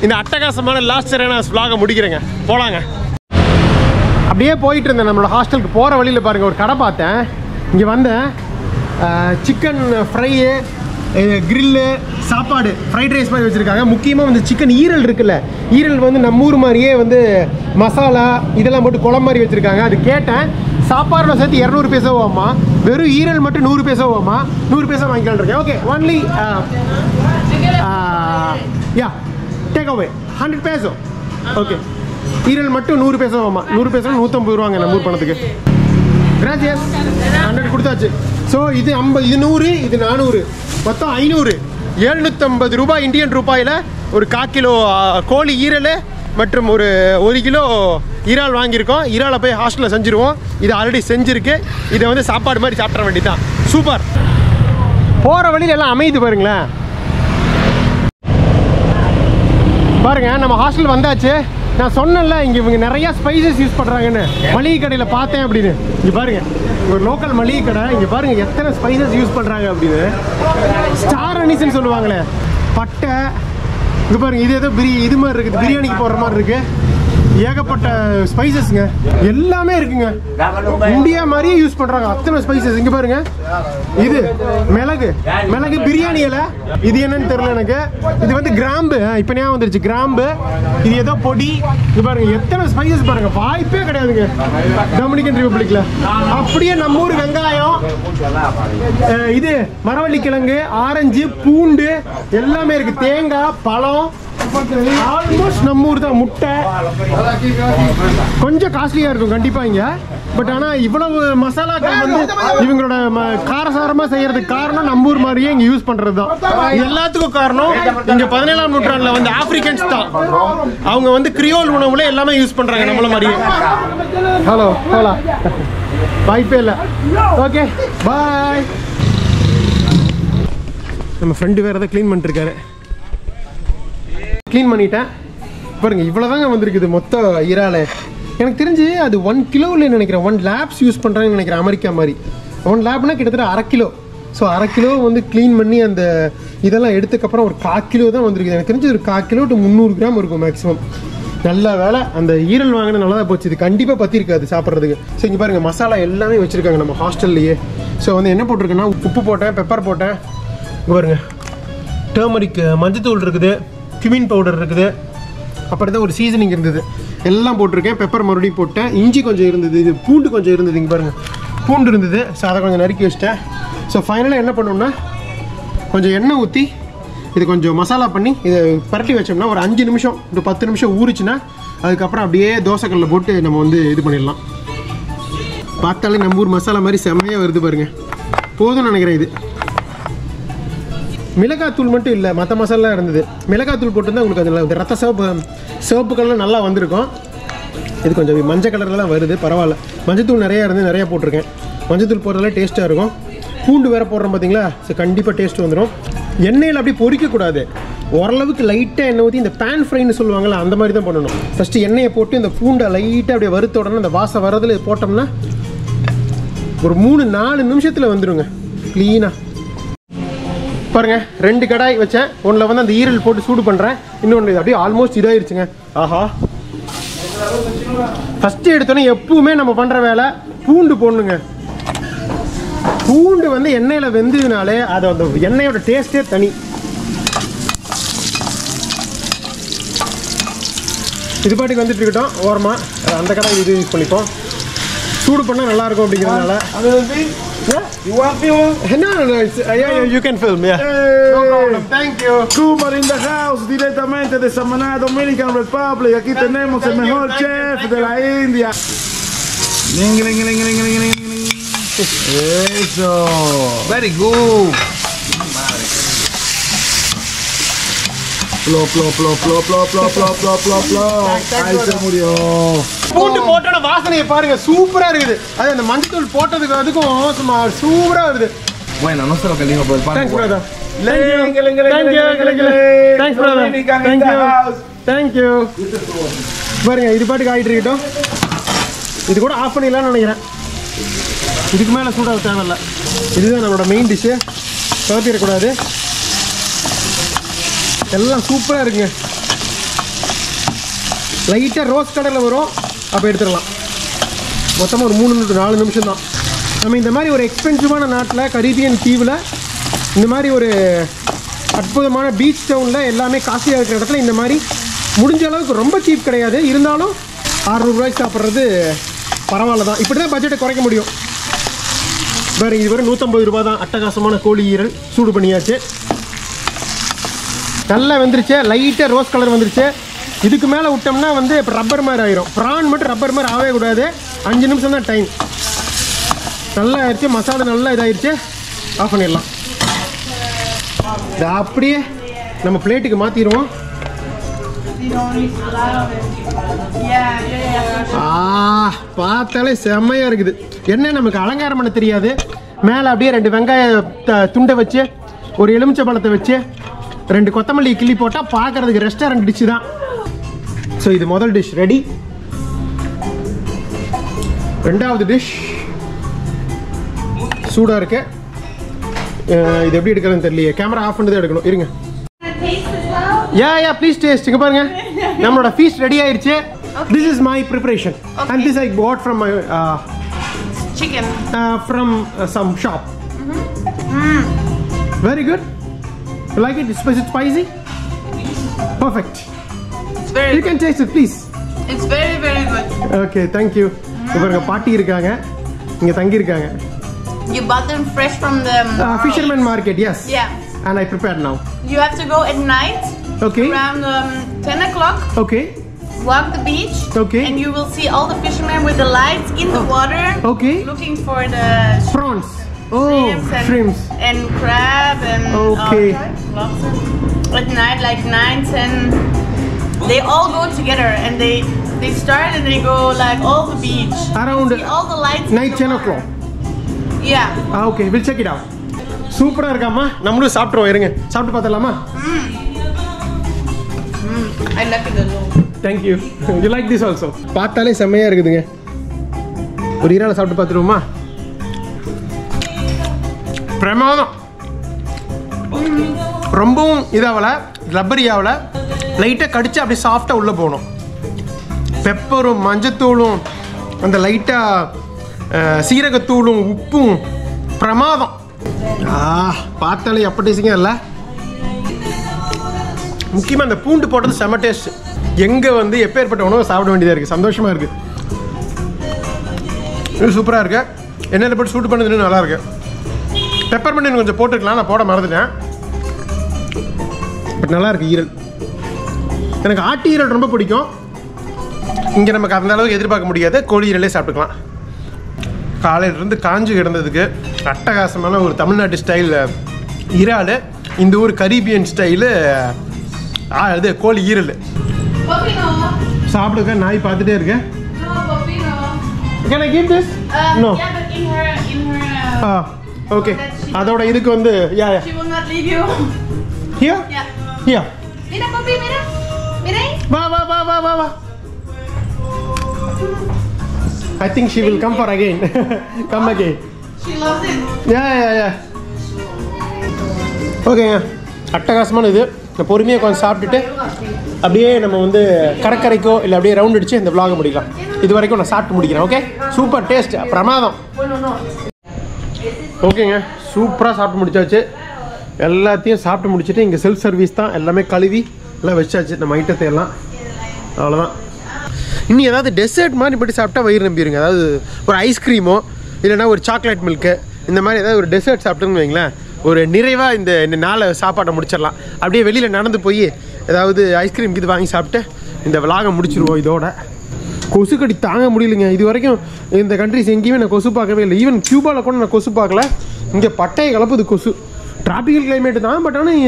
இந்த அட்டகாசமான லாஸ்ட் இயரானாஸ் vlog-அ முடிக்கிறேங்க. போகலாங்க அப்படியே போயிட்டு இருந்தேன். நம்மளோட ஹாஸ்டலுக்கு போகிற வழியில் பாருங்கள் ஒரு கடை பார்த்தேன். இங்கே வந்தேன். சிக்கன் ஃப்ரையு கிரில்லு சாப்பாடு ஃப்ரைட் ரைஸ் மாதிரி வச்சுருக்காங்க. முக்கியமாக வந்து சிக்கன் ஈரல் இருக்குல்ல ஈரல் வந்து நம்ம ஊர் மாதிரியே வந்து மசாலா இதெல்லாம் போட்டு குழம்பு மாதிரி வச்சுருக்காங்க. அது கேட்டேன். சாப்பாடோட சேர்த்து இரநூறு பேசாவாமா வெறும் ஈரல் மட்டும் நூறு பேசாவாமா நூறு பேசா வாங்கிக்கலாம் இருக்கேன். Okay only yeah take away hundred peso okay ஈரல் மட்டும் நூறு பேசாவாமா நூறு பேசா நூற்றம்பது ரூபாங்க நம்ம ஊர் பணத்துக்கு. கிராசியஸ் ஹண்ட்ரட் கொடுத்தாச்சு. ஸோ இது ஐம்பது இது நூறு இது நானூறு. மொத்தம் ஐநூறு. எழுநூற்றம்பது ரூபாய் இந்தியன் ரூபாயில் ஒரு கால் கிலோ கோழி ஈரல் மற்றும் ஒரு ஒரு கிலோ இறால் வாங்கியிருக்கோம். இறாலை போய் ஹாஸ்டலில் செஞ்சுருவோம். இது ஆல்ரெடி செஞ்சுருக்கு. இதை வந்து சாப்பாடு மாதிரி சாப்பிட்ற வேண்டியதுதான். சூப்பர் போகிற வழியில எல்லாம் அமையுது பாருங்களேன். பாருங்கள் நம்ம ஹாஸ்டல் வந்தாச்சு. நான் சொன்னேன்ல இங்கே இவங்க நிறையா ஸ்பைசஸ் யூஸ் பண்ணுறாங்கன்னு மளிகை கடையில் பார்த்தேன் அப்படின்னு. இங்கே பாருங்க ஒரு லோக்கல் மளிகை கடை இங்கே பாருங்க எத்தனை ஸ்பைசஸ் யூஸ் பண்ணுறாங்க அப்படின்னு. ஸ்டார் அனிசன் சொல்லுவாங்களே பட்டை இது பாருங்க இது ஏதோ பிரி இது மாதிரி இருக்குது பிரியாணிக்கு போடுற மாதிரி இருக்குது ஏகப்பட்ட ஸ்பைசஸ்ங்க எல்லாமே இருக்குங்க. இந்தியா மாதிரியே யூஸ் பண்றாங்க. அத்தனை ஸ்பைசஸ் இங்க பாருங்க. இது மிளகு. மிளகு பிரியாணி இலை. இது என்னன்னு தெரியல எனக்கு. இது வந்து கிராம்பு. இப்போ இப்ப ஞாபகம் வந்துருச்சு. கிராம்பு. இது ஏதோ பொடி. இது பாருங்க. எத்தனை ஸ்பைசஸ் பாருங்க. வாய்ப்பே கிடையாதுங்க. டொமினிகன் ரிபப்ளிக்ல அப்படியே நம்ம ஊர் வெங்காயம் இது மரவள்ளி கிழங்கு ஆரஞ்சு பூண்டு எல்லாமே இருக்கு. தேங்காய் பழம் ஆல்மோஸ்ட் நம்ம ஊர் தான் முட்டை. கொஞ்சம் காஸ்ட்லியா இருக்கும் கண்டிப்பா இங்க. பட் ஆனா இவ்வளவு மசாலாக்கள் வந்து இவங்களோட ம- காரசாரமா செய்யறதுக்கு காரணம் நம்ம ஊர் மாதிரியே இங்க யூஸ் பண்றது தான் எல்லாத்துக்கும் காரணம் இங்க பதினேழாம் நூற்றாண்டுல வந்து ஆப்பிரிக்கன்ஸ் தான். அவங்க வந்து கிரியோல் உணவுல எல்லாமே யூஸ் பண்றாங்க நம்மள மாதிரியே. ஹலோ ஹலோ வாய்ப்பே இல்லை. ஓகே பாய் நம்ம ஃப்ரெண்டு வேற ஏதாவது க்ளீன் பண்ணிட்டு இருக்காரு. க்ளீன் பண்ணிட்டேன். பாருங்க இவ்வளோதாங்க வந்திருக்குது மொத்த இறால எனக்கு தெரிஞ்சு அது ஒன் கிலோவில் நினைக்கிறேன். ஒன் லேப்ஸ் யூஸ் பண்ணுறாங்கன்னு நினைக்கிறேன் அமெரிக்கா மாதிரி. ஒன் லேப்னா கிட்டத்தட்ட அரை கிலோ ஸோ அரை கிலோ வந்து க்ளீன் பண்ணி அந்த இதெல்லாம் எடுத்ததுக்கப்புறம் ஒரு கால் கிலோ தான் வந்திருக்குது. எனக்கு தெரிஞ்சு ஒரு கால் கிலோ டு முந்நூறு கிராம் இருக்கும் மேக்ஸிமம் நல்ல வேலை. அந்த ஈரல் வாங்கின நல்லா தான் போச்சு. இது கண்டிப்பாக பற்றிருக்காது சாப்பிட்றதுக்கு. ஸோ இங்கே பாருங்கள் மசாலா எல்லாமே வச்சுருக்காங்க நம்ம ஹாஸ்டல்லையே. ஸோ வந்து என்ன போட்டிருக்குன்னா உப்பு போட்டேன் பெப்பர் போட்டேன். இங்கே பாருங்க. டர்மரிக் மஞ்சத்தூள் இருக்குது. கிமின் பவுடர் இருக்குது. அப்புறம் தான் ஒரு சீசனிங் இருந்தது. எல்லாம் போட்டிருக்கேன். பெப்பர் மறுபடியும் போட்டேன். இஞ்சி கொஞ்சம் இருந்தது. இது பூண்டு கொஞ்சம் இருந்தது. இங்கே பாருங்கள் பூண்டு இருந்தது. ஸோ அதை கொஞ்சம் நறுக்கி வச்சிட்டேன். ஸோ ஃபைனலாக என்ன பண்ணோம்னா கொஞ்சம் எண்ணெய் ஊற்றி இது கொஞ்சம் மசாலா பண்ணி இதை பரட்டி வச்சோம்னா ஒரு அஞ்சு நிமிஷம் ஒரு பத்து நிமிஷம் ஊறிச்சுன்னா அதுக்கப்புறம் அப்படியே தோசைக்கல்லில் போட்டு நம்ம வந்து இது பண்ணிடலாம். பார்த்தாலே நம்ம ஊர் மசாலா மாதிரி செம்மையாக வருது பாருங்கள் போதும்னு நினைக்கிறேன் இது. மிளகாத்தூள் மட்டும் இல்லை மற்ற மசாலா இருந்தது. மிளகாத்தூள் போட்டுருந்தா உங்களுக்கு அதில் ரத்த சிவப்பு சிவப்பு கலரில் நல்லா வந்திருக்கும். இது கொஞ்சம் மஞ்சள் கலரில் தான் வருது பரவாயில்ல. மஞ்சத்தூள் நிறையா இருந்து நிறையா போட்டிருக்கேன். மஞ்சத்தூள் போடுறதுல டேஸ்ட்டாக இருக்கும். பூண்டு வேறு போடுறோம் பார்த்தீங்களா ஸோ கண்டிப்பாக டேஸ்ட் வந்துடும் எண்ணெயில் அப்படியே பொரிக்கக்கூடாது ஓரளவுக்கு லைட்டாக எண்ணெய் ஊற்றி இந்த பேன் ஃப்ரைன்னு சொல்லுவாங்கள்ல அந்த மாதிரி தான் பண்ணணும். ஃபஸ்ட்டு எண்ணெயை போட்டு இந்த பூண்டை லைட்டாக அப்படியே வறுத்த உடனே அந்த வாசம் வரதுல போட்டோம்னா ஒரு மூணு நாலு நிமிஷத்தில் வந்துடுங்க க்ளீனாக பாருங்க ரெண்டு கடாய் வச்சேன். ஒன்றில் வந்து அந்த ஈரல் போட்டு சூடு பண்ணுறேன் இன்னொன்று இது அப்படியே ஆல்மோஸ்ட் இதாயிருச்சுங்க. ஆஹா. ஃபஸ்ட்டு எடுத்தோன்னே எப்பவுமே நம்ம பண்ணுற வேலை பூண்டு போடணுங்க. பூண்டு வந்து எண்ணெயில் வெந்ததுனாலே அது அந்த எண்ணெயோட டேஸ்ட்டே தனி. இது பாட்டுக்கு வந்துட்டு இருக்கட்டும் ஓரமாக அந்த கடாய் இது யூஸ் பண்ணிப்போம். சூடு பண்ணால் நல்லா இருக்கும் அப்படிங்கிறதுனால You want film? No, no, no, it's, uh, yeah, yeah, you can film, yeah. No problem, thank you. Cooper in the house, directamente de Samaná, Dominican Republic. Aquí tenemos el mejor chef de la India. Ling, ling, ling, ling, ling, ling, ling. Eso. Very good. Plop, plop, plop, plop, plop, plop, plop, plop, plop, plop. Ahí se murió. பூண்டு போட்டோட வாசனையை பாருங்க சூப்பரா இருக்குது. அது அந்த மஞ்சத்தூள் போட்டதுக்கு அதுக்கும் சும்மா சூப்பரா வருது Bueno, no sé lo que dijo, pero you பாருங்க இது பாட்டுக்கு ஆயிட்டு இருக்கட்டும். இது கூட ஆஃப் பண்ணிடலாம்னு நினைக்கிறேன். இதுக்கு மேலே சூடாக தேவையில்ல. இதுதான் நம்மளோட மெயின் டிஷ்ஷு கவர்த்திடக்கூடாது எல்லாம் சூப்பராக இருக்குங்க. லைட்டாக ரோஸ் கலரில் வரும். அப்போ எடுத்துடலாம். மொத்தமாக ஒரு மூணு to நாலு நிமிஷம் தான் நம்ம இந்த மாதிரி ஒரு எக்ஸ்பென்சிவான நாட்டில் கரீபியன் தீவில் இந்த மாதிரி ஒரு அற்புதமான பீச் டவுனில் எல்லாமே காஸ்ட்லியாக இருக்கிற இடத்துல இந்த மாதிரி முடிஞ்ச அளவுக்கு ரொம்ப சீப் கிடையாது. இருந்தாலும் அறநூறுரூவாய்க்கு சாப்பிட்றது பரவாயில்ல தான் இப்படி தான் பட்ஜெட்டை குறைக்க முடியும். வேறு இது வரை நூற்றம்பது ரூபா தான் அட்டகாசமான கோழி ஈரல் சூடு பண்ணியாச்சு. நல்லா வந்துருச்சு. லைட்டாக ரோஸ் கலர் வந்துருச்சு. இதுக்கு மேலே விட்டோம்னா வந்து இப்போ ரப்பர் மாதிரி ஆயிரும். ப்ரான் மட்டும் ரப்பர் மாதிரி ஆகவே கூடாது. அஞ்சு நிமிஷம் தான் டைம் நல்லா ஆயிடுச்சு. மசாலா நல்லா இதாயிருச்சு ஆஃப் பண்ணிடலாம். இதை அப்படியே நம்ம பிளேட்டுக்கு மாற்றிடுவோம் ஆ பார்த்தாலே செம்மையாக இருக்குது. என்ன நமக்கு அலங்காரம் பண்ண தெரியாது. மேலே அப்படியே ரெண்டு வெங்காய த- துண்டை வச்சு ஒரு எலுமிச்சை பழத்தை வச்சு ரெண்டு கொத்தமல்லி கிள்ளி போட்டால் பார்க்கறதுக்கு ரெஸ்டாரண்ட் டிச்சு தான். ஸோ இது முதல் டிஷ் ரெடி ரெண்டாவது டிஷ் சூடாக இருக்கு. இது எப்படி எடுக்கிறதுன்னு தெரியலையே. கேமரா ஆஃப் பண்ணி தான் எடுக்கணும். இருங்க. யா யா ப்ளீஸ் டேஸ்ட் இங்கே பாருங்க. நம்மளோட ஃபீஸ் ரெடி ஆயிடுச்சு this is my preparation and this I what from my chicken from some shop very good like it it's spicy perfect very You can taste it, please. it's very very good. Okay thank you இவங்க பாட்டி இருக்காங்க இங்க தங்கி இருக்காங்க You bought them fresh from the um, fisherman market yes Yeah. And I prepare now You have to go at night okay around um, 10 o'clock. Okay Walk the beach. Okay. And you will see all the fishermen with the lights in the water. Okay. Looking for the prawns oh shrimps and, shrimps and crab and Okay. uh, lobster. At night, like 9, 10, they all go together and they they start and they go like all the beach. Around all the lights. Oh water. Clock Yeah. Ah okay will check it out சூப்பராக இருக்காம்மா. நம்மளும் சாப்பிட்ருவோம் இருங்க. சாப்பிட்டு பார்த்துடலாமா? It. Thank you you like this also பார்த்தாலே செம்மையாக இருக்குதுங்க. ஒரு ஈரால சாப்பிட்டு பார்த்துருவோமா பிரமாதம். ரொம்பவும் இதாகல ரப்பரியாவில் லைட்டாக கடிச்சு அப்படியே சாஃப்டாக உள்ளே போகணும். பெப்பரும் மஞ்சத்தூளும் அந்த லைட்டாக சீரகத்தூளும் உப்பும் பிரமாதம். ஆ பார்த்தாலே எப்படிசிங்க இல்லை. முக்கியமாக அந்த பூண்டு போட்டது செம டேஸ்ட் எங்கே வந்து எப்பேற்பட்ட உணவு சாப்பிட வேண்டியதாக இருக்குது சந்தோஷமாக இருக்குது இது சூப்பராக இருக்கு. எண்ணெயில் போட்டு சூட்டு பண்ணது நல்லா இருக்கு. பெப்பர் பண்ணி கொஞ்சம் போட்டுருக்கலாம். நான் போட மறந்துட்டேன். பட் நல்லா இருக்கு ஈரல். எனக்கு ஆட்டு ஈரல் ரொம்ப பிடிக்கும். இங்கே நமக்கு அந்த அளவுக்கு எதிர்பார்க்க முடியாது. கோழி ஈரலே சாப்பிட்டுக்கலாம். காலையிலேருந்து காஞ்சு கிடந்ததுக்கு அட்டகாசமான ஒரு தமிழ்நாட்டு ஸ்டைல் இறால் இந்த ஊர் கரீபியன் ஸ்டைலு இது கோழி ஈரல். சாப்பிடுக்க நாய் பார்த்துட்டே இருக்கேன் Um, Yeah, but in her, in her, uh, ah okay அதோட இதுக்கு வந்து யா யா she will not leave you. yeah. Mira, mira. Mira ahí. வா வா வா வா வா வா. I think she will come for again come again She loves it. Yeah yeah yeah ஓகேங்க அட்டகாசமான இது. நான் பொறுமையாக கொஞ்சம் சாப்பிட்டுட்டு அப்படியே நம்ம வந்து கடற்கரைக்கோ இல்லை அப்படியே ரவுண்ட் அடிச்சு இந்த vlog முடிக்கலாம். இது வரைக்கும் நான் சாப்பிட்டு முடிக்கிறேன் ஓகே சூப்பர் டேஸ்ட் பிரமாதம். ஓகேங்க சூப்பராக சாப்பிட்டு முடிச்சாச்சு. எல்லாத்தையும் சாப்பிட்டு முடிச்சுட்டு இங்கே செல்ஃப் சர்வீஸ் தான். எல்லாமே கழுவி எல்லாம் வச்சாச்சு. நம்ம ஐட்டத்தை எல்லாம் அவ்வளோதான் இனி ஏதாவது டெசர்ட் மாதிரி இப்படி சாப்பிட்டா வயிறு நம்பிடுங்க அதாவது ஒரு ஐஸ்கிரீமோ இல்லைன்னா ஒரு சாக்லேட் மில்க்கு இந்த மாதிரி ஏதாவது ஒரு டெசர்ட் சாப்பிட்டோன்னு வைங்களேன். ஒரு நிறைவாக இந்த நாளை சாப்பாட்டை முடிச்சிடலாம். அப்படியே வெளியில் நடந்து போய் ஏதாவது ஐஸ்கிரீம் இது வாங்கி சாப்பிட்டு இந்த விலாகம் முடிச்சிருவோம் இதோட. கொசுக்கடி தாங்க முடியலைங்க. இது வரைக்கும் இந்த கண்ட்ரிஸ் எங்கேயுமே நான் கொசு பார்க்கவே இல்லை. ஈவன் கியூபாவில் கூட நான் கொசு பார்க்கல. இங்கே பட்டையை கலப்புது கொசு. டிராபிக்கல் கிளைமேட்டு தான் பட் ஆனால்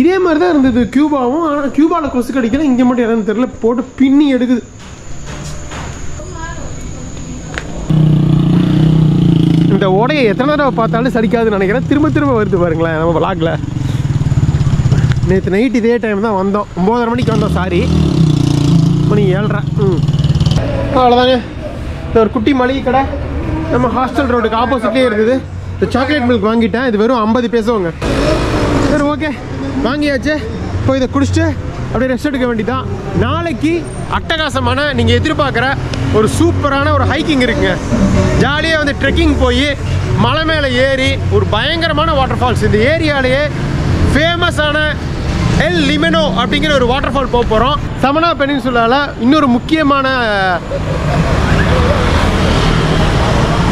இதே மாதிரி தான் இருந்தது கியூபாவும் ஆனால் கியூபாவில் கொசு கடிக்கல. இங்கே மட்டும் என்னன்னு தெரியல. போட்டு பின்னி எடுக்குது. இந்த ஓடையை எத்தனை தடவை பார்த்தாலும் சடிக்காதுன்னு நினைக்கிறேன். திரும்ப திரும்ப வருது பாருங்களேன் நம்ம விளாக்ல நேற்று நைட் இதே டைம் தான் வந்தோம். ஒம்போதரை மணிக்கு வந்தோம் சாரி மணி ஏழ்ரை. ம். அவ்வளோதாங்க இந்த ஒரு குட்டி மளிகை கடை. நம்ம ஹாஸ்டல் ரோடுக்கு ஆப்போசிட்லேயே இருந்தது. இந்த சாக்லேட் மில்க் வாங்கிட்டேன். இது வெறும் ஐம்பது பேசுவோங்க சரி ஓகே வாங்கியாச்சு. போய் இதை குடிச்சிட்டு அப்படியே ரெஸ்ட் எடுக்க வேண்டிதான் நாளைக்கு அட்டகாசமான நீங்கள் எதிர்பார்க்குற ஒரு சூப்பரான ஒரு ஹைக்கிங் இருக்குங்க. ஜாலியாக வந்து ட்ரெக்கிங் போய் மலை மேலே ஏறி ஒரு பயங்கரமான வாட்டர் ஃபால்ஸ் இந்த ஏரியாலேயே ஃபேமஸான எல் லிமெனோ அப்படிங்கிற ஒரு வாட்டர் ஃபால் போக போகிறோம் சமனா பெனின்சுலாவில் இன்னொரு முக்கியமான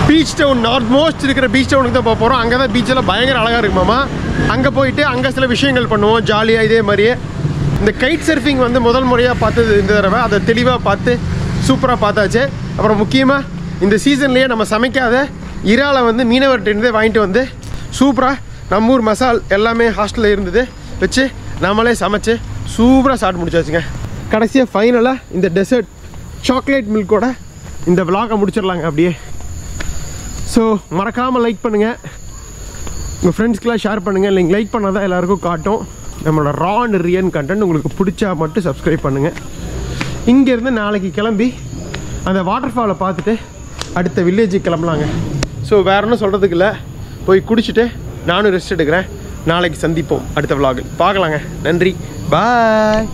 பீச் டவுன் நார்த் மோஸ்ட் இருக்கிற பீச் டவுனுக்கு தான் போக போகிறோம் அங்கே தான் பீச்செல்லாம் பயங்கர அழகாக இருக்குமாமா அங்கே போயிட்டு அங்கே சில விஷயங்கள் பண்ணுவோம் ஜாலியாக இதே மாதிரியே. இந்த கைட் சர்ஃபிங் வந்து முதல் முறையாக பார்த்தது இந்த தடவை. அதை தெளிவாக பார்த்து சூப்பராக பார்த்தாச்சு. அப்புறம் முக்கியமாக இந்த சீசன்லேயே நம்ம சமைக்காத இறாலை வந்து மீனவர்கிட்டே வாங்கிட்டு வந்து சூப்பராக நம்ம ஊர் மசால் எல்லாமே ஹாஸ்டலில் இருந்தது. வச்சு நம்மளே சமைச்சு சூப்பராக சாப்பிட்டு முடிச்சாச்சுங்க. கடைசியாக ஃபைனலாக இந்த டெசர்ட் சாக்லேட் மில்கோட இந்த விலாகை முடிச்சிடலாங்க அப்படியே. ஸோ மறக்காமல் லைக் பண்ணுங்கள் உங்கள் ஃப்ரெண்ட்ஸ்க்கெலாம் ஷேர் பண்ணுங்கள் நீங்கள் லைக் பண்ணால் தான் எல்லாேருக்கும் காட்டும். நம்மளோட ரா அண்ட் ரியன் கண்டென்ட் உங்களுக்கு பிடிச்சா மட்டும் சப்ஸ்கிரைப் பண்ணுங்கள் இங்கேருந்து நாளைக்கு கிளம்பி அந்த வாட்டர் ஃபாலை பார்த்துட்டு அடுத்த வில்லேஜுக்கு கிளம்பலாங்க. ஸோ வேற ஒன்றும் சொல்கிறதுக்கு இல்லை. போய் குடிச்சிட்டு நானும் ரெஸ்ட் எடுக்கிறேன். நாளைக்கு சந்திப்போம். அடுத்த vlog-ல் பார்க்கலாங்க. நன்றி. பாய்